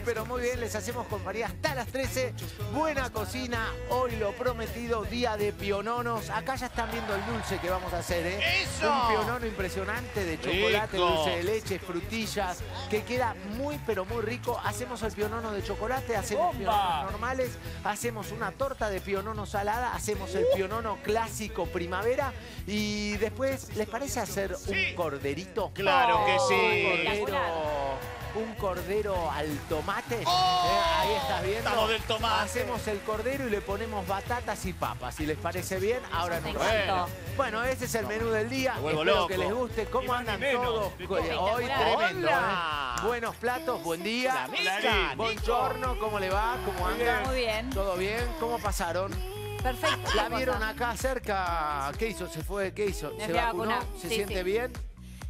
muy pero muy bien. Les hacemos compañía hasta las 13. Buena cocina, hoy lo prometido, día de piononos. Acá ya están viendo el dulce que vamos a hacer, ¿eh? ¡Eso! Un pionono impresionante de chocolate, Rico. dulce de leche, frutillas, que queda muy pero muy rico. Hacemos el pionono de chocolate, hacemos piononos normales, hacemos una torta de pionono salada, hacemos el pionono clásico primavera y después, ¿les parece hacer un corderito? Claro que Un sí. cordero, un cordero al tomate. ¡Oh! Eh, ahí estás viendo. Estamos del tomate. Hacemos el cordero y le ponemos batatas y papas. Si les parece bien, ahora Me no. encantó. Bueno, ese es el menú del día. Espero loco. que les guste. ¿Cómo andan todos? Hoy tremendo. Hola. ¿eh? Buenos platos, buen día. Buongiorno, ¿cómo le va? ¿Cómo andan? Muy bien. ¿Todo bien? ¿Cómo pasaron? Perfecto. ¿La vieron acá cerca? ¿Qué hizo? ¿Se fue? ¿Qué hizo? ¿Se vacunó? ¿Se Sí, siente sí. bien?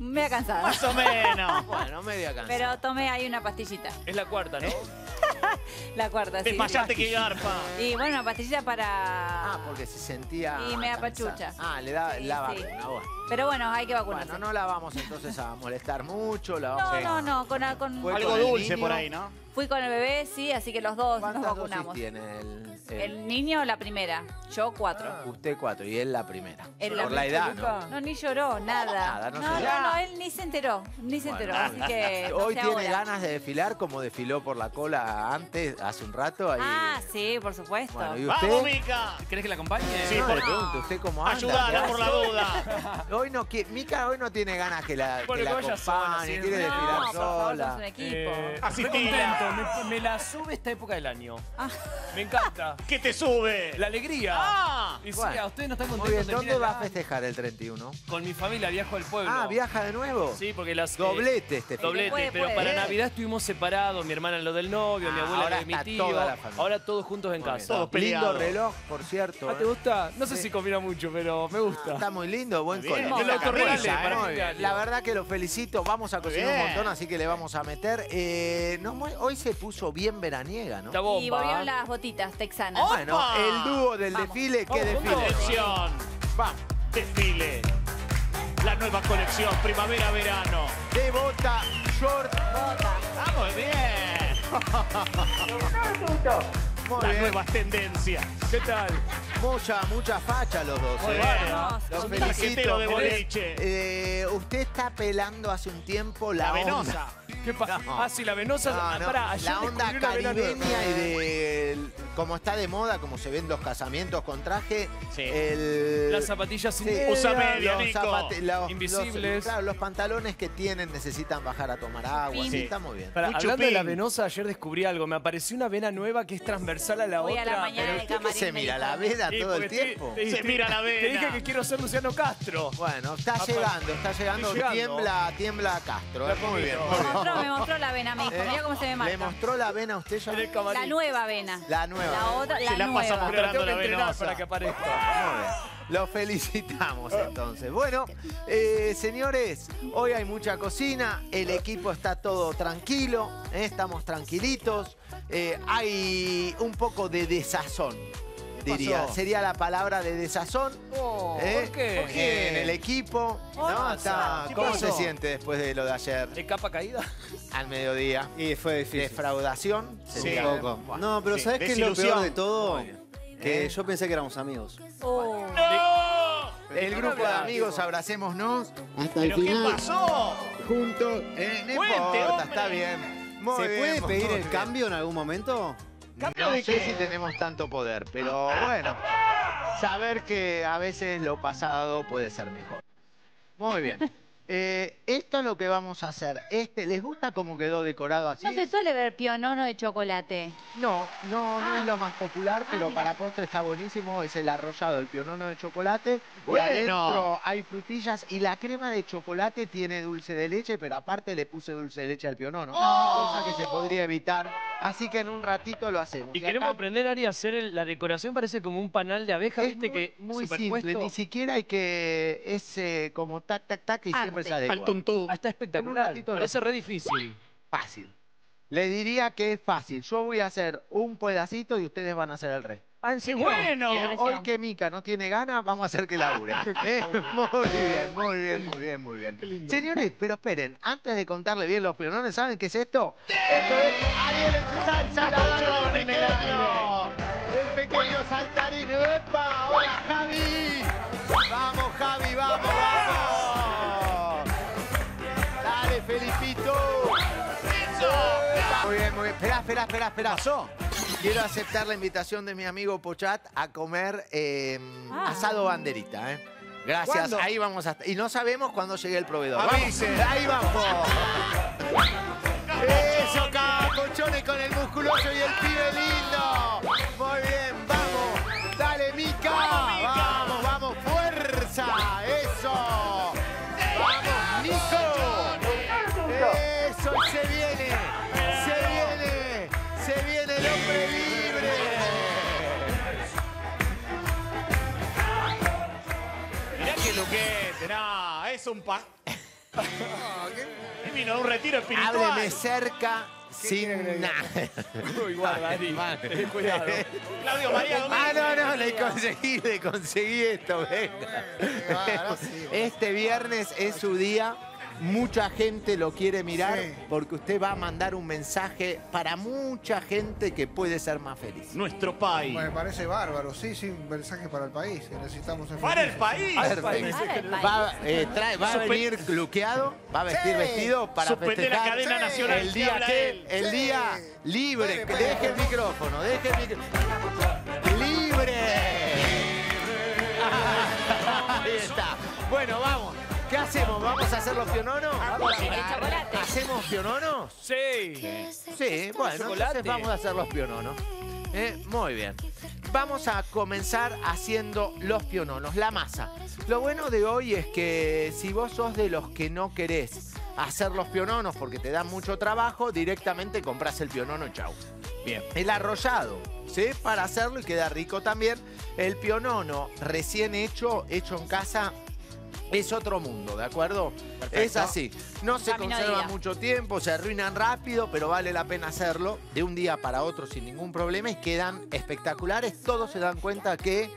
Me ha cansado. Más o menos. Bueno, media cansada. Pero tomé ahí una pastillita. Es la cuarta, ¿no? La cuarta, sí. Desmayaste que garpa. Y bueno, una pastilla para... Ah, porque se sentía. Y me da cansada. pachucha. Ah, le da Sí, la sí. vacuna. bueno. Pero bueno, hay que vacunarse. Bueno, no la vamos entonces a molestar mucho. La vamos no, a... no, no, con, con- Algo con dulce niño. por ahí, ¿no? Fui con el bebé, sí, así que los dos nos ¿Cuántas dosis vacunamos. tiene el, el- El niño la primera, yo cuatro. Usted cuatro y él la primera. Él por la edad, ¿no? No, ni lloró, nada. Nada, no no, se no, no, él ni se enteró, ni se Bueno, enteró, así que no Hoy sé tiene ahora. ganas de desfilar como desfiló por la cola antes, hace un rato. Ahí. Ah, sí, por supuesto. Bueno, ¿y ¡Vamos? Mica! ¿Querés que la acompañe? Sí, no, por- le pregunto, ¿usted cómo anda? Ayudala ¿Qué por la duda. Hoy no quiere, Mica hoy no tiene ganas que la, que Bueno, la sola, acompañe, sí. quiere No, desfilar por favor, sola. somos un equipo. Eh, me, me la sube esta época del año. Ah. Me encanta. ¿Qué te sube? La alegría. ¡Ah! Y sí, Bueno. a ustedes no están Muy contentos. bien, ¿dónde termina va a festejar el 31? Con mi familia viajo al pueblo. Ah, ¿viaja de nuevo? Sí, porque las... eh, Doblete este fin. Doblete, Puede, pero puede. para. Navidad estuvimos separados, mi hermana en lo del novio, mi Ah, abuela en ahora lo de mi tío. toda la familia. Ahora todos juntos en Muy casa. Todos Lindo reloj, por cierto. ¿Ah, ¿eh? te gusta? No sé Sí. si combina mucho, pero me gusta. Está muy lindo, buen color. ¿eh? La verdad que lo felicito. Vamos a cocinar un montón, así que le vamos a meter. Eh, no, muy- hoy se puso bien veraniega, ¿no? Y volvieron las botitas texanas. Bueno, el dúo del Vamos. desfile, ¿qué Vamos desfile? Atención. Vamos. Desfile. La nueva colección primavera-verano. De bota, short. Bota. ¡Vamos bien! Muy Las bien. nuevas tendencias. ¿Qué tal? Mucha, mucha facha los dos. Muy ¿eh? bueno. Los felicito. de boliche. eh, usted está pelando hace un tiempo la, La onda. venosa. ¿Qué pasa? No. Ah, sí, la venosa. No, no, pará, ayer la onda caribeña y de como está de moda, como se ven los casamientos con traje, Sí. el, Las zapatillas sin Sí. Usa media, los, Nico. zapate- los- Invisibles. los- claro, los pantalones que tienen necesitan bajar a tomar agua. Sí, Sí. está muy bien. Pará, Un hablando de la venosa, ayer descubrí algo. Me apareció una vena nueva que es transversal a la Hoy a otra. la mañana Pero usted que se mira la vena Sí, todo el te- tiempo. te- Se mira la Te dije vena. que quiero ser Luciano Castro. Bueno, está llegando, está llegando. Tiembla, tiembla Castro. La eh, Muy bien. muy Me bien. mostró, me mostró la vena, me dijo. Eh, Mira cómo se me ¿Le marca. mostró la vena a usted ya? La nueva vena. La nueva. La otra, Se la, la pasa nueva. por- Pero tengo que Mostrando la entrenar venosa. para que aparezca. Muy bien. Lo felicitamos entonces. Bueno, eh, señores, hoy hay mucha cocina, el equipo está todo tranquilo, eh, estamos tranquilitos, eh, hay un poco de desazón, diría. pasó? Sería la palabra de desazón. Oh, ¿eh? ¿Por qué? ¿Por qué? En el equipo, ¿no? pasa? Está- ¿Qué ¿Cómo pasó? se siente después de lo de ayer ¿De capa caída? al mediodía? Y fue difícil. Defraudación. Sí. sería. Un poco. Bueno, No, pero Sí, ¿sabes qué es lo peor de todo? Que ¿Eh? yo pensé que éramos amigos. Oh. ¡No! El grupo de amigos, abracémonos hasta el ¿Pero qué final. pasó? juntos. Eh, no Cuente, importa, hombre. está bien. Muy ¿Se bien, puede pedir el bien. cambio en algún momento? ¿Cambio No de sé si tenemos tanto poder, pero bueno. Saber que a veces lo pasado puede ser mejor. Muy bien. Eh, esto es lo que vamos a hacer. Este, ¿Les gusta cómo quedó decorado así? No se suele ver pionono de chocolate. No, no, no es lo más popular, pero para postre está buenísimo. Es el arrollado, el pionono de chocolate. Bueno. Y adentro hay frutillas y la crema de chocolate tiene dulce de leche, pero aparte le puse dulce de leche al pionono. Cosa que se podría evitar. Así que en un ratito lo hacemos. Y queremos aprender, Ari, a hacer el- la decoración. Parece como un panal de abejas, es ¿viste? muy, que muy superpuesto. simple, ni siquiera hay que... Es eh, como tac, tac, tac y siempre se adecua. Falta un tubo. Ah, está espectacular. lo- Parece re difícil. Fácil. Le diría que es fácil. Yo voy a hacer un pedacito y ustedes van a hacer el resto. Pancito, bueno! Hoy que Mica no tiene ganas, vamos a hacer que labure. Eh, Muy bien, muy bien, muy bien, muy bien. Señores, pero esperen, antes de contarle bien los pionones, ¿saben qué es esto? Esto es Ariel en salsa, ladrón en el ano. El pequeño saltarín, ¡epa! ¡Hola, Javi! ¡Vamos, Javi, vamos, vamos! ¡Dale, Felipito! Muy bien, muy bien. Espera, espera, espera, espera. Quiero aceptar la invitación de mi amigo Pochat a comer eh, Ah. asado banderita, ¿eh? Gracias, ¿Cuándo? ahí vamos a Y no sabemos cuándo llegue el proveedor. Avise. Vamos, ahí vamos. Eso, cacochones con el musculoso y el pibe lindo. No, es un pa... Y vino de un retiro espiritual. Hábleme cerca sin nada. Uy, guarda, Ari. Vale. Ten cuidado. Claudio María Ah, Domínguez. no, no, le conseguí, le conseguí esto. ven. Este viernes es su día. Mucha gente lo quiere mirar Sí. porque usted va a mandar un mensaje para mucha gente que puede ser más feliz. Nuestro país. Me parece bárbaro, sí, sí, un mensaje para el país, necesitamos ser Para el país. Perfecto. Para el país. Va, eh, trae- va a venir luqueado, va a vestir Sí. vestido para Suspender la cadena nacional el día que el Sí. día libre, deje el espere. micrófono, deje el micrófono. ¡Libre! Ahí está. Bueno, vamos. ¿Qué hacemos? ¿Vamos a hacer los piononos? Chocolate. ¿Hacemos piononos? Sí. Sí, bueno, entonces vamos a hacer los piononos. Eh, muy bien. Vamos a comenzar haciendo los piononos, la masa. Lo bueno de hoy es que si vos sos de los que no querés hacer los piononos porque te dan mucho trabajo, directamente compras el pionono y chau. Bien. El arrollado, ¿sí? Para hacerlo y queda rico también. El pionono recién hecho, hecho en casa, es otro mundo, ¿de acuerdo? Es así. No se Camino conserva mucho tiempo, se arruinan rápido, pero vale la pena hacerlo de un día para otro sin ningún problema y quedan espectaculares. Todos se dan cuenta que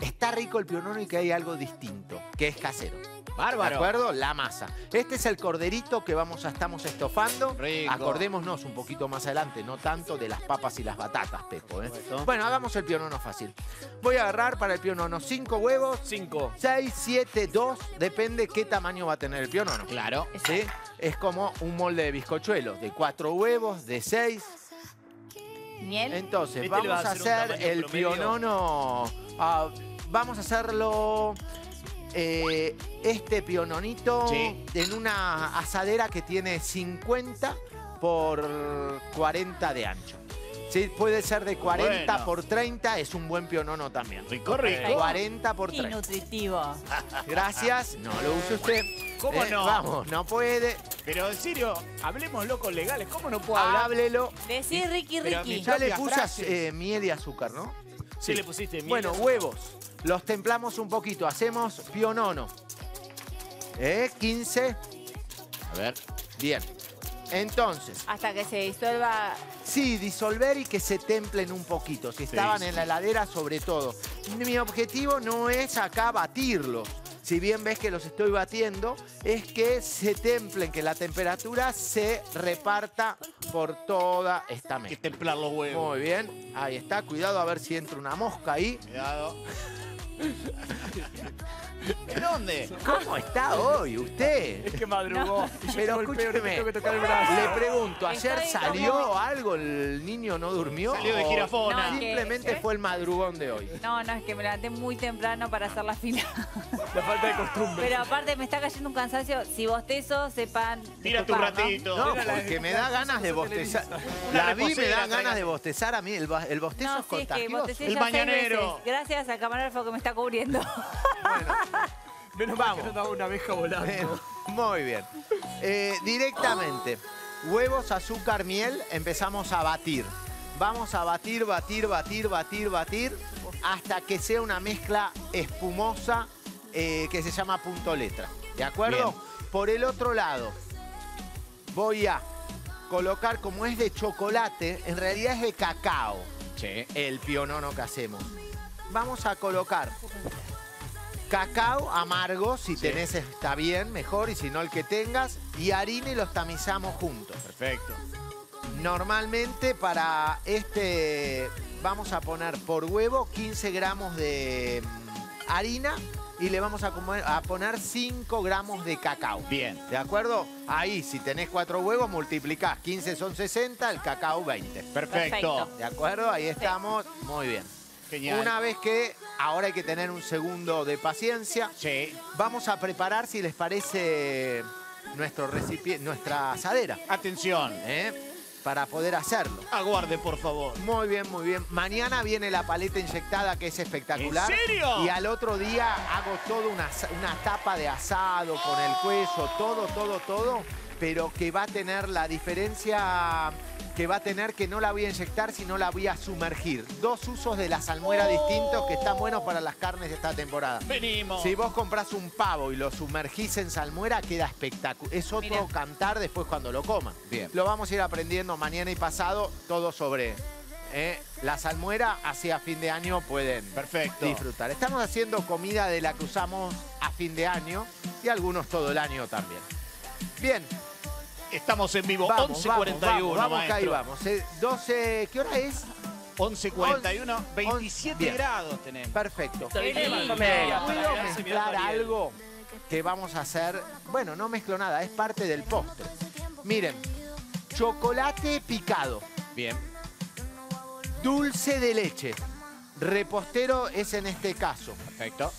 está rico el pionono y que hay algo distinto, que es casero. ¿De Bárbaro. acuerdo? La masa. Este es el corderito que vamos a estamos estofando. Rico. Acordémonos un poquito más adelante, no tanto de las papas y las batatas, Pepo. ¿eh? Bueno, hagamos el pionono fácil. Voy a agarrar para el pionono 5 huevos, Cinco. 6, 7, 2, depende qué tamaño va a tener el pionono. Claro. ¿Sí? Es como un molde de bizcochuelo, de 4 huevos, de 6. Miel. Entonces, Este vamos a a hacer el promedio. pionono. ah, vamos a hacerlo. Eh, este piononito Sí. en una asadera que tiene 50 por 40 de ancho. Sí, puede ser de 40 Bueno. por 30, es un buen pionono también. Rico, rico. 40 por Y 30. nutritivo. Gracias, no lo use usted. ¿Cómo Eh, no? Vamos, no puede. Pero en serio, hablemos locos legales. ¿Cómo no puedo hablar? Háblelo. Decí Ricky Ricky. Ya le puse eh, miel y azúcar, ¿no? Sí, le pusiste miel. Bueno, huevos. Los templamos un poquito. Hacemos pionono. ¿Eh? 15. A ver. Bien. Entonces, Hasta que se disuelva. sí, disolver y que se templen un poquito. Si estaban sí. en la heladera, sobre todo. Mi objetivo no es acá batirlos. Si bien ves que los estoy batiendo, es que se templen, que la temperatura se reparta por toda esta Hay que templar los huevos. Muy bien, ahí está. Cuidado a ver si entra una mosca ahí. Cuidado. ¿En dónde? ¿Cómo está hoy usted? Es que madrugó. Yo Pero escúcheme, le pregunto, ¿ayer Estoy salió como- algo? ¿El niño no durmió? Salió de ¿O jirafona. No, que- Simplemente fue el madrugón de hoy. No, no, es que me levanté muy temprano para hacer la fila. La falta de costumbre. Pero aparte me está cayendo un cansancio. Si bostezo, sepan. Tira tu disculpar, ¿no? ratito. No, la- porque me da ganas de bostezar. La vi, me reposera, dan ganas de bostezar a mí. El, ba- el bostezo No, es sí, es que contagioso. bostecé El ya seis mañanero. veces. Gracias al camarógrafo que me está cubriendo. Menos mal Vamos. que no daba una abeja volando. Eh, Muy bien. Eh, directamente, huevos, azúcar, miel, empezamos a batir. Vamos a batir, batir, batir, batir, batir, hasta que sea una mezcla espumosa eh, que se llama punto letra. ¿De acuerdo? Por el otro lado, voy a colocar, como es de chocolate, en realidad es de cacao. Sí. el pionono que hacemos. Vamos a colocar cacao amargo, si tenés está bien, mejor, y si no el que tengas, y harina y los tamizamos juntos. Perfecto. Normalmente para este vamos a poner por huevo 15 gramos de mm, harina y le vamos a, comer- a poner 5 gramos de cacao. Bien. ¿De acuerdo? Ahí, si tenés cuatro huevos, multiplicás. 15 son 60, el cacao 20. Perfecto. Perfecto. ¿De acuerdo? Ahí estamos. Muy bien. Genial. Una vez que ahora hay que tener un segundo de paciencia, Sí. vamos a preparar, si les parece, nuestro recipiente, nuestra asadera, Atención. ¿eh? para poder hacerlo. Aguarde, por favor. Muy bien, muy bien. Mañana viene la paleta inyectada que es espectacular. ¿En serio? Y al otro día hago toda una, una tapa de asado con el cuello, todo, todo, todo, pero que va a tener la diferencia que va a tener que no la voy a inyectar, sino la voy a sumergir. Dos usos de la salmuera distintos que están buenos para las carnes de esta temporada. Venimos. Si vos compras un pavo y lo sumergís en salmuera, queda espectacular. Es otro Mirá. cantar después cuando lo coman. Bien. Lo vamos a ir aprendiendo mañana y pasado, todo sobre eh, la salmuera. Hacia fin de año pueden Perfecto. disfrutar. Estamos haciendo comida de la que usamos a fin de año y algunos todo el año también. Bien, Estamos en vivo. vamos, 11.41, vamos, vamos, que ahí maestro. vamos. Eh, 12, ¿qué hora es? 11.41. 27 Bien. grados tenemos. Perfecto. Qué lindo. ¿Puedo mezclar algo que vamos a hacer? Bueno, no mezclo nada, es parte del postre. Miren, chocolate picado, Bien. dulce de leche, repostero es en este caso, Perfecto.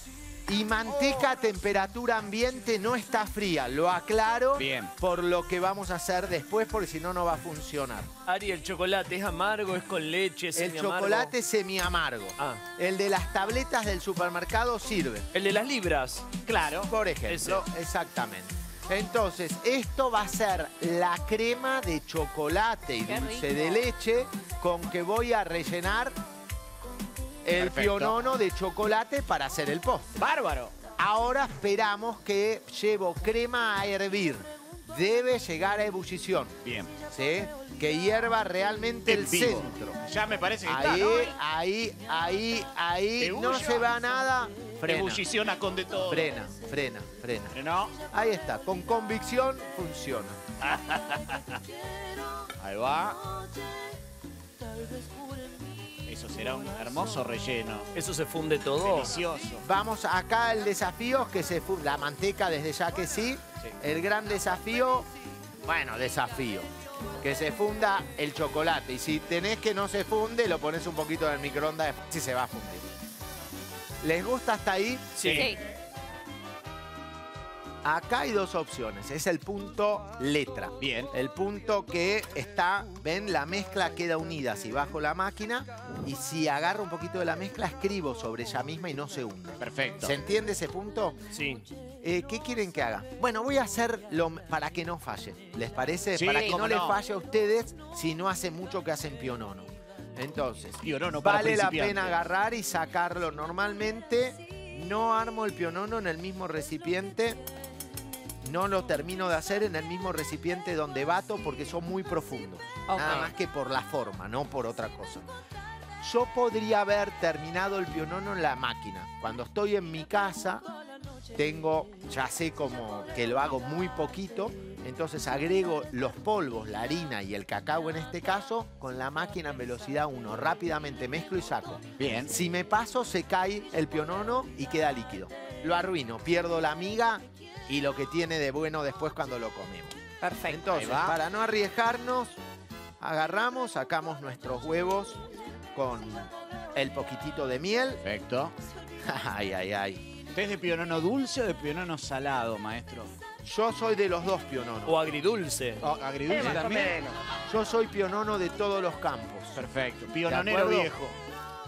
Y manteca a temperatura ambiente no está fría, lo aclaro Bien. por lo que vamos a hacer después porque si no, no va a funcionar. Ari, el chocolate es amargo, es con leche, es El semi-amargo? chocolate semi amargo. Ah. El de las tabletas del supermercado sirve. El de las libras. Claro. Por ejemplo, exactamente. Entonces, esto va a ser la crema de chocolate y Qué dulce rico. de leche con que voy a rellenar el Perfecto. pionono de chocolate para hacer el postre. Bárbaro. Ahora esperamos que llevo crema a hervir. Debe llegar a ebullición, Bien. ¿sí? Que hierva realmente el centro. Ya me parece que está, Ahí, ¿no? ahí, ahí, ahí, no Ebulla. se va nada. Frena, Ebullición a con de todo. frena, frena, frena. Frenó. Ahí está, con convicción funciona. Ahí va. Eso será un hermoso relleno. Eso se funde todo. Delicioso. Vamos acá el desafío es que se fu- la manteca desde ya que sí. Sí. El gran desafío, bueno, desafío, que se funda el chocolate. Y si tenés que no se funde, lo pones un poquito en el microondas si se va a fundir. ¿Les gusta hasta ahí? Sí. Sí. Acá hay dos opciones. Es el punto letra. Bien. El punto que está, ven, la mezcla queda unida si bajo la máquina y si agarro un poquito de la mezcla escribo sobre ella misma y no se hunde. Perfecto. ¿Se entiende ese punto? Sí. Eh, ¿Qué quieren que haga? Bueno, voy a hacerlo para que no falle. ¿Les parece? Sí, para que cómo no, les no. falle a ustedes si no hace mucho que hacen pionono. Entonces, Pionono para vale la pena agarrar y sacarlo. Normalmente no armo el pionono en el mismo recipiente. No lo termino de hacer en el mismo recipiente donde bato porque son muy profundos. Nada más que por la forma, no por otra cosa. Yo podría haber terminado el pionono en la máquina. Cuando estoy en mi casa, tengo, ya sé como que lo hago muy poquito, entonces agrego los polvos, la harina y el cacao en este caso, con la máquina en velocidad 1. Rápidamente mezclo y saco. Bien. Si me paso, se cae el pionono y queda líquido. Lo arruino, pierdo la miga y lo que tiene de bueno después cuando lo comemos. Perfecto. Entonces, para no arriesgarnos, agarramos, sacamos nuestros huevos con el poquitito de miel. Perfecto. ay, ay, ay. ¿Usted es de pionono dulce o de pionono salado, maestro? Yo soy de los dos piononos. O agridulce. Oh, ¿Agridulce también? Yo soy pionono de todos los campos. Perfecto. ¿De Piononero viejo.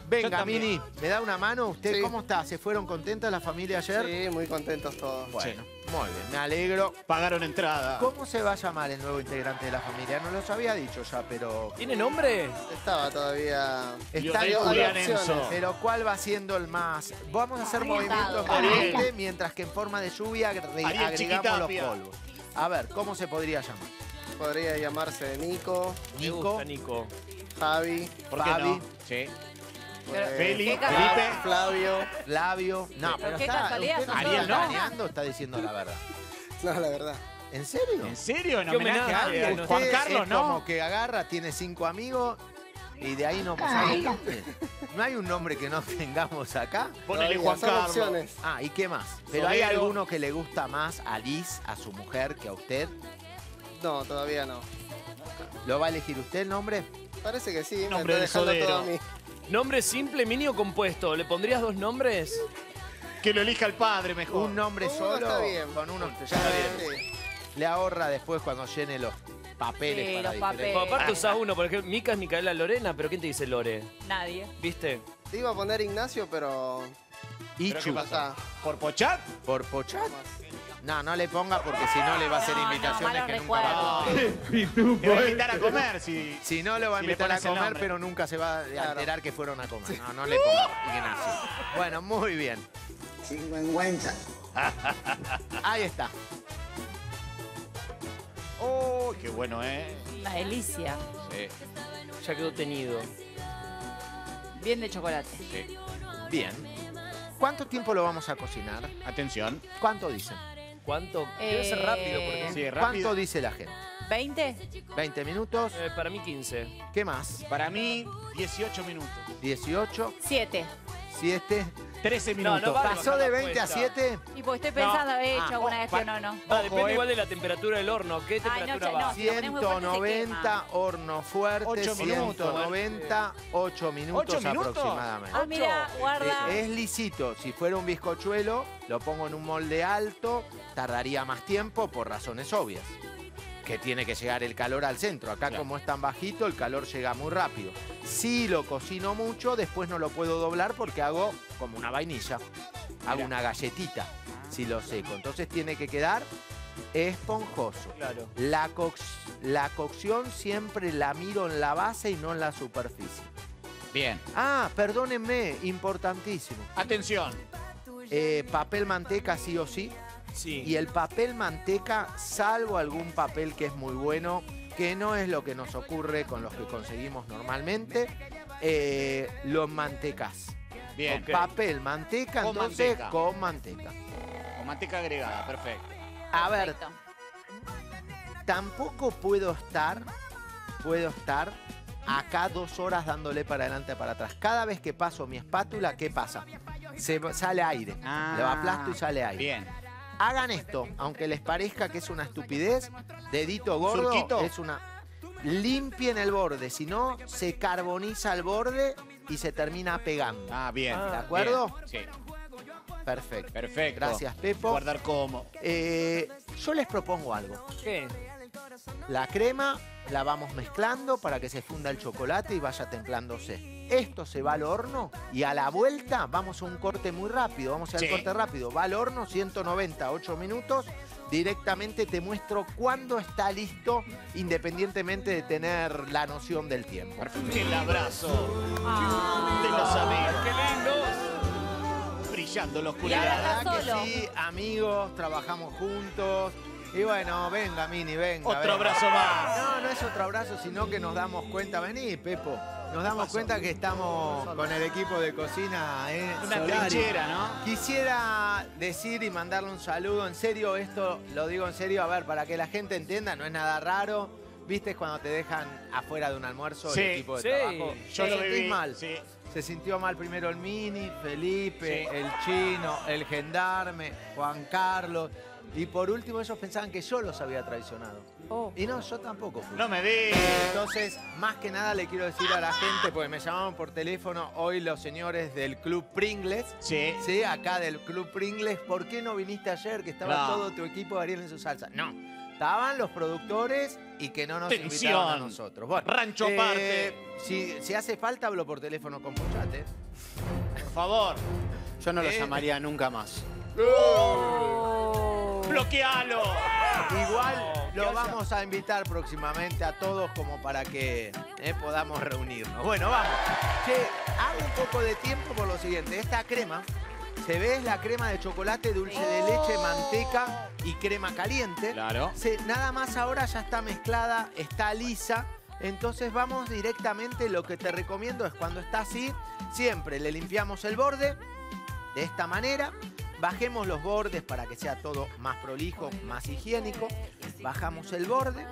Venga. Mini, ¿me da una mano? ¿Usted Sí. cómo está? ¿Se fueron contentas la familia ayer? Sí, muy contentos todos. Bueno, muy bien, me alegro. Pagaron entrada. ¿Cómo se va a llamar el nuevo integrante de la familia? No los había dicho ya, pero... ¿Tiene nombre? Estaba todavía. Está. Enzo. Pero ¿cuál va siendo el más? Vamos a hacer movimientos de Ariel. lente, mientras que en forma de lluvia agregamos los polvos. A ver, ¿cómo se podría llamar? Podría llamarse Nico, Me Nico, gusta, Nico. Javi, ¿Por qué Fabi, no? Sí. Pero, Feli, ¿qué ca- Felipe. Flavio. Flavio. No, pero qué está, casualidad, usted son no todos está está diciendo la verdad. No, la verdad. ¿En serio? ¿En serio? ¿En ¿Qué homenaje a homenaje? alguien? Usted Juan Carlos, es ¿no? como que agarra, tiene cinco amigos y de ahí no nombre. ¿No hay un nombre que no tengamos acá? Ponele Juan Carlos. opciones. Ah, ¿y qué más? ¿Pero hay alguno que le gusta más a Liz, a su mujer, que a usted? No, todavía no. ¿Lo va a elegir usted el nombre? Parece que sí, me Nombre está del dejando todo a mí. Nombre simple, mini o compuesto. ¿Le pondrías dos nombres? Que lo elija el padre mejor. Un nombre Uno solo. está bien. Con uno Ya está bien. Le ahorra después cuando llene los papeles Sí, para los diferentes- papeles. Como aparte usás uno, por ejemplo, Mica es Micaela Lorena, pero ¿quién te dice Lore? Nadie. ¿Viste? Te iba a poner Ignacio, pero. ¿Pero qué Ichu. Está. ¿Por Pochat? ¿Por Pochat? No, no le ponga porque si no le va a hacer No, no, invitaciones malos que nunca va a recuerdos. cumplir. Te va a invitar a comer si... Si no, lo va a Si le invitar a pones el comer, nombre. pero nunca se va a Claro. enterar que fueron a comer. No, no le ponga, Ignacio. Bueno, muy bien. Ahí está. Oh, qué bueno, ¿eh? Una delicia. Sí, Ya quedó tenido. Bien de chocolate. sí. Bien. ¿Cuánto tiempo lo vamos a cocinar? Atención. ¿Cuánto dicen? ¿Cuánto? Debe ser Eh, rápido, porque Sí, ¿Cuánto rápido. dice la gente? ¿20? ¿20 minutos? eh, para mí 15. ¿Qué más? Para mí, 18 minutos. 18, 7. 7. 13 No, no minutos. va- ¿Pasó de 20 a 7? Y pues estoy pensando, haber hecho Ah, alguna vez pa- pionono. Ah, Ojo, depende eh. igual de la temperatura del horno. ¿Qué Ay, no, temperatura va? no. Si lo ponés muy fuerte, se 190, horno fuerte, Ocho minutos. 190, 8 minutos ¿Ocho minutos? aproximadamente. Ah, mira, guarda. Eh, es lisito. Si fuera un bizcochuelo, lo pongo en un molde alto, tardaría más tiempo por razones obvias. Que tiene que llegar el calor al centro. Acá Claro. como es tan bajito, el calor llega muy rápido. Si lo cocino mucho, después no lo puedo doblar porque hago como una vainilla. Hago una galletita si lo seco. Entonces tiene que quedar esponjoso. Claro. La cocción siempre la miro en la base y no en la superficie. Bien. Ah, perdónenme, importantísimo. Atención. Eh, papel manteca sí o sí. Sí. Y el papel manteca, salvo algún papel que es muy bueno, que no es lo que nos ocurre con los que conseguimos normalmente, eh, lo mantecas. Bien. Ok. Papel manteca, Con entonces manteca. con manteca. Con manteca agregada, perfecto. A ver, Perfecto. tampoco puedo estar, puedo estar acá dos horas dándole para adelante para atrás. Cada vez que paso mi espátula, ¿qué pasa? Se sale aire. Le va aplasto y sale aire. Bien. Hagan esto, aunque les parezca que es una estupidez, dedito gordo ¿Surquito? es una. Limpien el borde, si no, se carboniza el borde y se termina pegando. Ah, bien. Ah, ¿De acuerdo? Bien. Sí, Perfecto. perfecto. Gracias, Pepo. Guardar como. Eh, yo les propongo algo. ¿Qué? La crema la vamos mezclando para que se funda el chocolate y vaya templándose. Esto se va al horno y a la vuelta vamos a un corte muy rápido. Vamos al Sí. corte rápido. Va al horno 190, 8 minutos. Directamente te muestro cuándo está listo, independientemente de tener la noción del tiempo. Perfecto. El abrazo Ah. de los amigos. ¡Qué lindos! Brillando en la Y oscuridad. ahora ¿Verdad que sí, amigos, trabajamos juntos. Y bueno, venga, Mini, venga. Otro venga. abrazo más. No, no es otro abrazo, sino que nos damos cuenta, vení, Pepo, nos damos cuenta que estamos con el equipo de cocina. ¿eh? Una trinchera, ¿no? Quisiera decir y mandarle un saludo, en serio, esto lo digo en serio, a ver, para que la gente entienda, no es nada raro. ¿Viste cuando te dejan afuera de un almuerzo Sí, el equipo de sí. trabajo? Yo ¿Te lo viví. mal? Sí. Se sintió mal primero el Mini, Felipe, Sí. el Chino, el Gendarme, Juan Carlos. Y por último ellos pensaban que yo los había traicionado. Oh. Y no, yo tampoco fui. No me di. Entonces, más que nada le quiero decir a la gente, porque me llamaron por teléfono hoy los señores del Club Pringles. Sí. Sí, acá del Club Pringles. ¿Por qué no viniste ayer que estaba todo tu equipo de Ariel en su salsa? No. Estaban los productores y que no nos Tensión. invitaron a nosotros. Bueno, Rancho eh, aparte. Si, si hace falta, hablo por teléfono con Pochate. Por favor. Yo no lo Eh. llamaría nunca más. Oh. Bloquealo. Igual ¿qué lo vamos a invitar próximamente a todos como para que eh, podamos reunirnos. Bueno, vamos. Che, hago un poco de tiempo por lo siguiente. Esta crema, se ve es la crema de chocolate, dulce de leche, manteca y crema caliente. Claro. Se- nada más ahora ya está mezclada, está lisa. Entonces vamos directamente, lo que te recomiendo es cuando está así, siempre le limpiamos el borde de esta manera. Bajemos los bordes para que sea todo más prolijo, más higiénico. Bajamos el borde,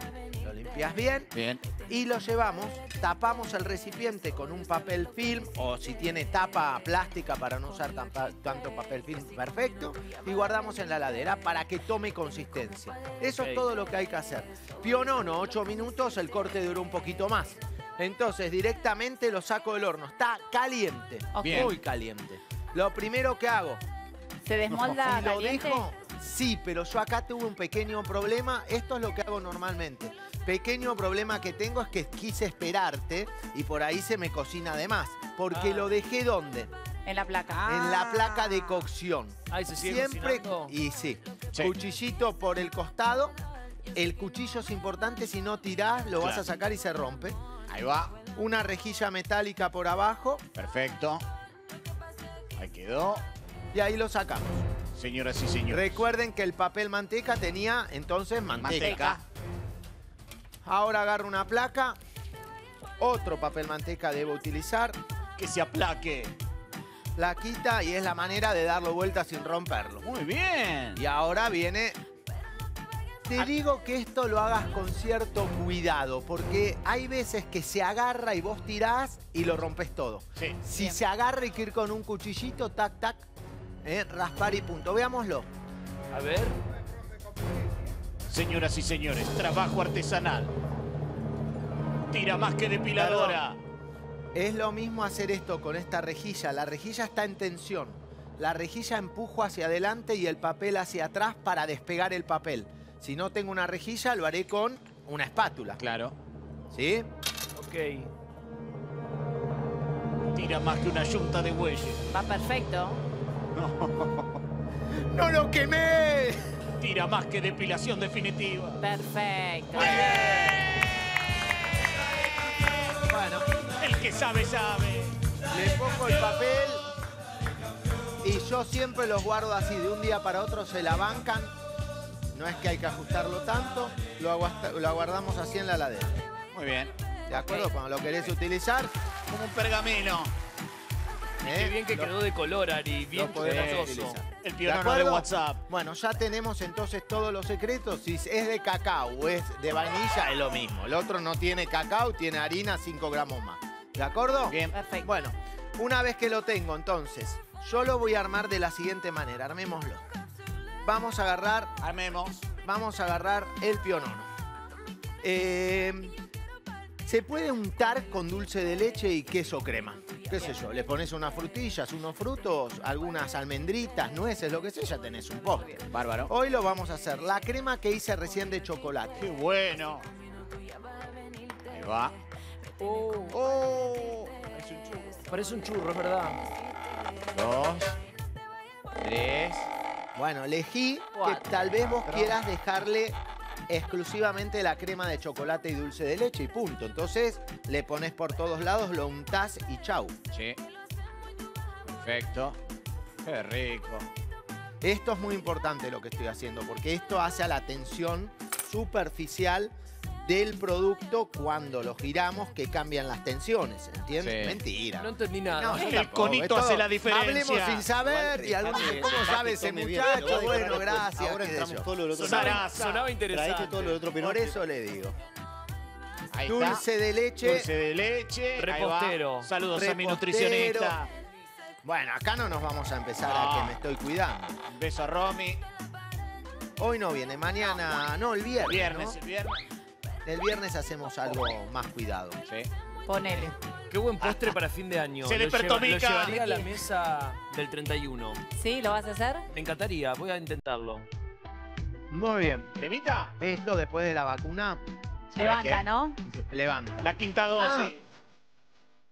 lo limpias bien Bien. y lo llevamos, tapamos el recipiente con un papel film o si tiene tapa plástica para no usar tanto papel film, perfecto, y guardamos en la ladera para que tome consistencia. Eso es todo lo que hay que hacer. Pionono, 8 minutos, el corte duró un poquito más. Entonces directamente lo saco del horno, está caliente, muy caliente. Lo primero que hago, ¿Se desmolda y lo caliente? dejo, sí, pero yo acá tuve un pequeño problema. Esto es lo que hago normalmente. Pequeño problema que tengo es que quise esperarte y por ahí se me cocina de más. Porque Ah. lo dejé ¿dónde? En la placa. En la placa de cocción. Ay, se sigue Siempre, cocinando. y sí, Sí. cuchillito por el costado. El cuchillo es importante, si no tirás lo vas a sacar y se rompe. Ahí va. Una rejilla metálica por abajo Perfecto. Ahí quedó. Y ahí lo sacamos. Señoras y señores. Recuerden que el papel manteca tenía entonces manteca. Manteca. Ahora agarro una placa. Otro papel manteca debo utilizar. Que se aplaque. Plaquita y es la manera de darlo vuelta sin romperlo. Muy bien. Y ahora viene... Te digo que esto lo hagas con cierto cuidado, porque hay veces que se agarra y vos tirás y lo rompes todo. Sí. Si Bien. se agarra hay que ir con un cuchillito, tac, tac, eh, raspar y punto. Veámoslo. A ver. Señoras y señores, trabajo artesanal. Tira más que depiladora. Es lo mismo hacer esto con esta rejilla. La rejilla está en tensión. La rejilla empujo hacia adelante y el papel hacia atrás para despegar el papel. Si no tengo una rejilla, lo haré con una espátula. Claro. ¿Sí? Ok. Tira más que una yunta de bueyes. Va perfecto. ¡No lo quemé! Tira más que depilación definitiva. Perfecto. Bueno, El que sabe, sabe. le pongo el papel y yo siempre los guardo así. De un día para otro se la bancan. No es que hay que ajustarlo tanto. Lo, lo guardamos así en la ladera. Muy bien. ¿De acuerdo? Cuando lo querés utilizar, Como un pergamino. ¿Eh? Qué bien que lo- quedó de color, Ari. Bien utilizar. El ¿De pionono de, acuerdo? WhatsApp. Bueno, ya tenemos entonces todos los secretos. Si es de cacao o es de vainilla, es lo mismo. El otro no tiene cacao, tiene harina 5 gramos más. ¿De acuerdo? Bien. Perfecto. Bueno, una vez que lo tengo, entonces, yo lo voy a armar de la siguiente manera. Armémoslo. Vamos a agarrar, Armemos. vamos a agarrar el pionono. Eh, se puede untar con dulce de leche y queso crema. ¿Qué sé yo? Le pones unas frutillas, unos frutos, algunas almendritas, nueces, lo que sea, ya tenés un postre. Bárbaro. Hoy lo vamos a hacer. La crema que hice recién de chocolate. Qué bueno. Ahí va. Oh, Es un churro. Parece un churro, es verdad. Dos. Tres. Bueno, elegí que Cuatro. tal vez vos quieras dejarle exclusivamente la crema de chocolate y dulce de leche y punto. Entonces le pones por todos lados, lo untás y chau. Sí. Perfecto. Qué rico. Esto es muy importante lo que estoy haciendo porque esto hace a la tensión superficial del producto cuando lo giramos que cambian las tensiones, ¿entiendes? Sí. Mentira. No entendí nada. No, El tampoco, conito todo. hace la diferencia. Hablemos sin saber y algunos, ¿cómo sabe ese muchacho? Bueno, gracias. Ahora entramos todo lo del otro. Sonaba Sonaba interesante. Todo lo del otro Por eso le digo. Ahí está. Dulce de leche. Dulce de leche. Repostero. Saludos a mi Repostero. nutricionista. Bueno, acá no nos vamos a empezar Ah. a que me estoy cuidando. Un beso a Romy. Hoy no viene, mañana, no, el viernes. Viernes, ¿no? el viernes. El viernes hacemos algo más cuidado. Sí. Ponele. Qué buen postre para fin de año. Se Lo despertó lleva- lo llevaría a la mesa del 31. ¿Sí? ¿Lo vas a hacer? Me encantaría, voy a intentarlo. Muy bien. ¿Cremita? Esto después de la vacuna, Levanta, ¿no? levanta. La quinta dosis.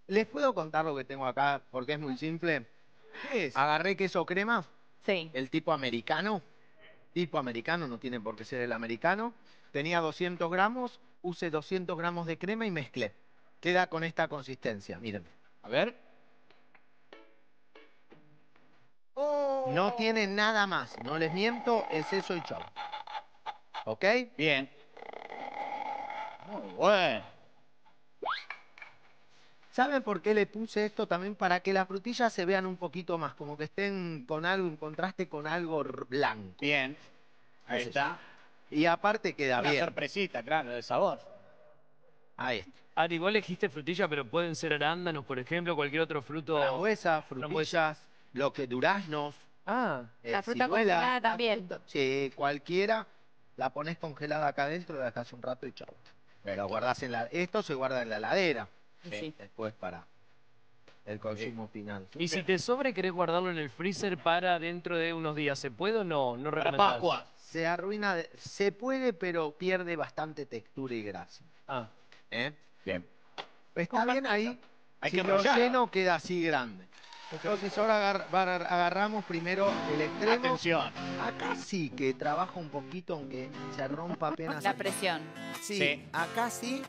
¿Les puedo contar lo que tengo acá? Porque es muy simple. ¿Qué es? Agarré queso crema, Sí. el tipo americano. Tipo americano, no tiene por qué ser el americano. Tenía 200 gramos, use 200 gramos de crema y mezclé. Queda con esta consistencia, miren. A ver. No tiene nada más, no les miento, es eso y chau. ¿Ok? Bien. Muy bueno. ¿Saben por qué le puse esto también? Para que las frutillas se vean un poquito más, como que estén con algo, en contraste con algo blanco. Bien. Ahí está. Y aparte queda Una bien. sorpresita, claro, de sabor. Ahí está. Ari, vos elegiste frutilla, pero pueden ser arándanos, por ejemplo, cualquier otro fruto. Frambuesa, frutillas, lo que duraznos. Ah, eh, La fruta ciruela, congelada la también. fruta- sí, cualquiera. La pones congelada acá adentro, la dejas un rato y chau. Lo guardás en la... Esto se guarda en la heladera. Sí. Después para el consumo final. y si te sobra y querés guardarlo en el freezer para dentro de unos días, ¿se puede o no? No Para. Pascua. Se arruina, de- se puede, pero pierde bastante textura y grasa. Ah, ¿eh? Bien. Está bien ahí. Hay si que lo lleno queda así grande. Entonces ahora agar- agar- agarramos primero el extremo. Atención. Acá sí que trabaja un poquito, aunque se rompa apenas. La presión. Sí, Sí. acá sí,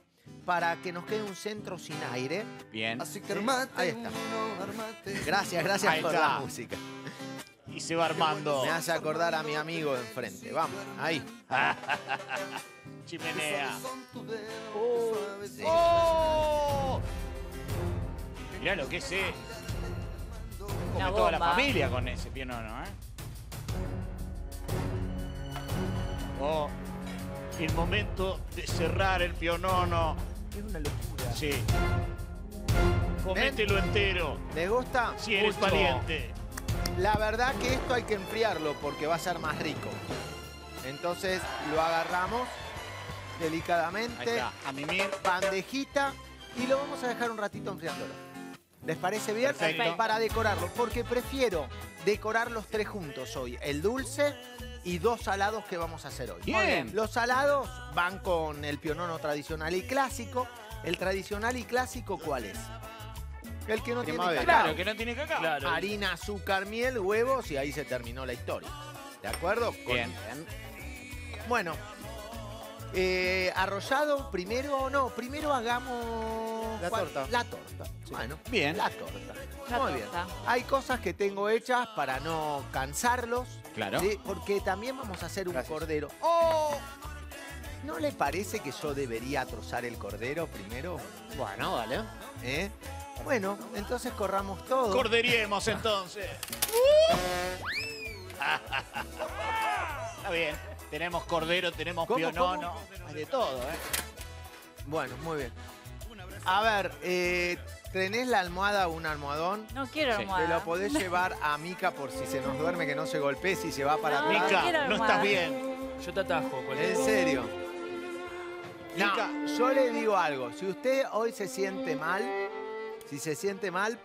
para que nos quede un centro sin aire. Bien. Así que armate Ahí está. uno, armate. Gracias, gracias Ahí por está. la música. Y se va armando. Me hace acordar a mi amigo de enfrente. Vamos, ahí. Chimenea. Suaves. ¡Oh! Mirá lo que es eh. Come Una toda la familia con ese pionono, ¿eh? Oh, el momento de cerrar el pionono. Es una locura. Sí. Comételo entero, ¿Les gusta? si eres Mucho. valiente. La verdad que esto hay que enfriarlo porque va a ser más rico. Entonces lo agarramos Ahí delicadamente, está, a mimir. bandejita y lo vamos a dejar un ratito enfriándolo. ¿Les parece bien? Perfecto. Para decorarlo, porque prefiero decorar los tres juntos hoy, el dulce y dos salados que vamos a hacer hoy. Bien. Los salados van con el pionono tradicional y clásico. ¿El tradicional y clásico cuál es? El que no tiene cacao. Claro, que no tiene cacao. claro. Harina, azúcar, miel, huevos y ahí se terminó la historia. ¿De acuerdo? Con- Bien. Bueno, eh, arrollado primero o no, primero hagamos La ¿cuál? torta. La torta. Bueno, Bien. la torta. La Muy torta. bien. Hay cosas que tengo hechas para no cansarlos, Claro. ¿sí? porque también vamos a hacer un Gracias. cordero. ¡Oh! ¿No le parece que yo debería trozar el cordero primero? Bueno, vale. ¿Eh? Bueno, entonces corramos todo. Corderiemos entonces. Está bien. Tenemos cordero, tenemos ¿Cómo, pionono. cómo? Hay de todo, ¿eh? Bueno, muy bien. A ver, eh, ¿tenés la almohada o un almohadón? No quiero Sí. almohada. Te lo podés llevar a Mica por si se nos duerme, que no se golpee, si se va para No, atrás. Mica, quiero no almohada. estás bien. Yo te atajo. cualquier ¿En cosa. serio? No, Mica. yo le digo algo. Si usted hoy se siente mal, si se siente mal,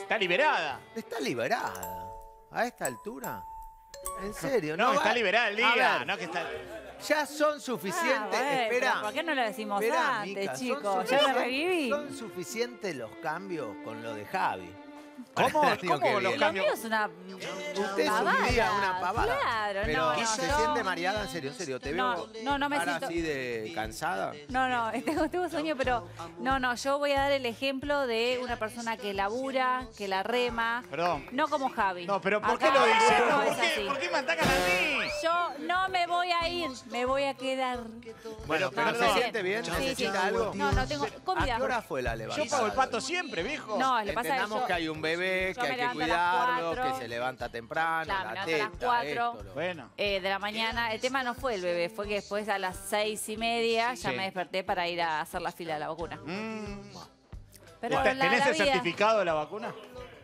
Está liberada. está liberada. A esta altura. ¿En serio? No, va- está liberada el día. No, que está... Ya son Ah, suficientes. bueno, espera. ¿Por qué no lo decimos Esperá, antes, Mica, chicos? Ya me suficientes- reviví. Son suficientes los cambios con lo de Javi. ¿Cómo? Digo ¿Cómo que los cambios? mío es una Usted es un pavada, día una pavada. Claro, Pero no, no, ¿se yo- siente mareada en serio? En serio, te No, veo no, no me cara siento- así de cansada. No, no, tengo, tengo sueño, pero no, no, yo voy a dar el ejemplo de una persona que labura, que la rema, Perdón. no como Javi. No, pero ¿por Acá qué lo dice? No ¿Por es qué, así. ¿Por qué me atacan a mí? Yo no me voy a ir, me voy a quedar. Bueno, pero perdón. ¿se siente bien? Sí, ¿Necesita sí. algo? No, no tengo ¿A comida. qué hora fue la levantada? Yo pago el pato siempre, viejo. No, le pasa que Entendamos yo, que hay un bebé, yo que hay que cuidarlo, que se levanta temprano, Claro, la a las teta, cuatro. esto, lo- Bueno. eh, de la mañana, el tema no fue el bebé, fue que después a las seis y media ya Sí. me desperté para ir a hacer la fila de la vacuna. Mm. Pero ¿Está- la, ¿Tenés la el vida- certificado de la vacuna?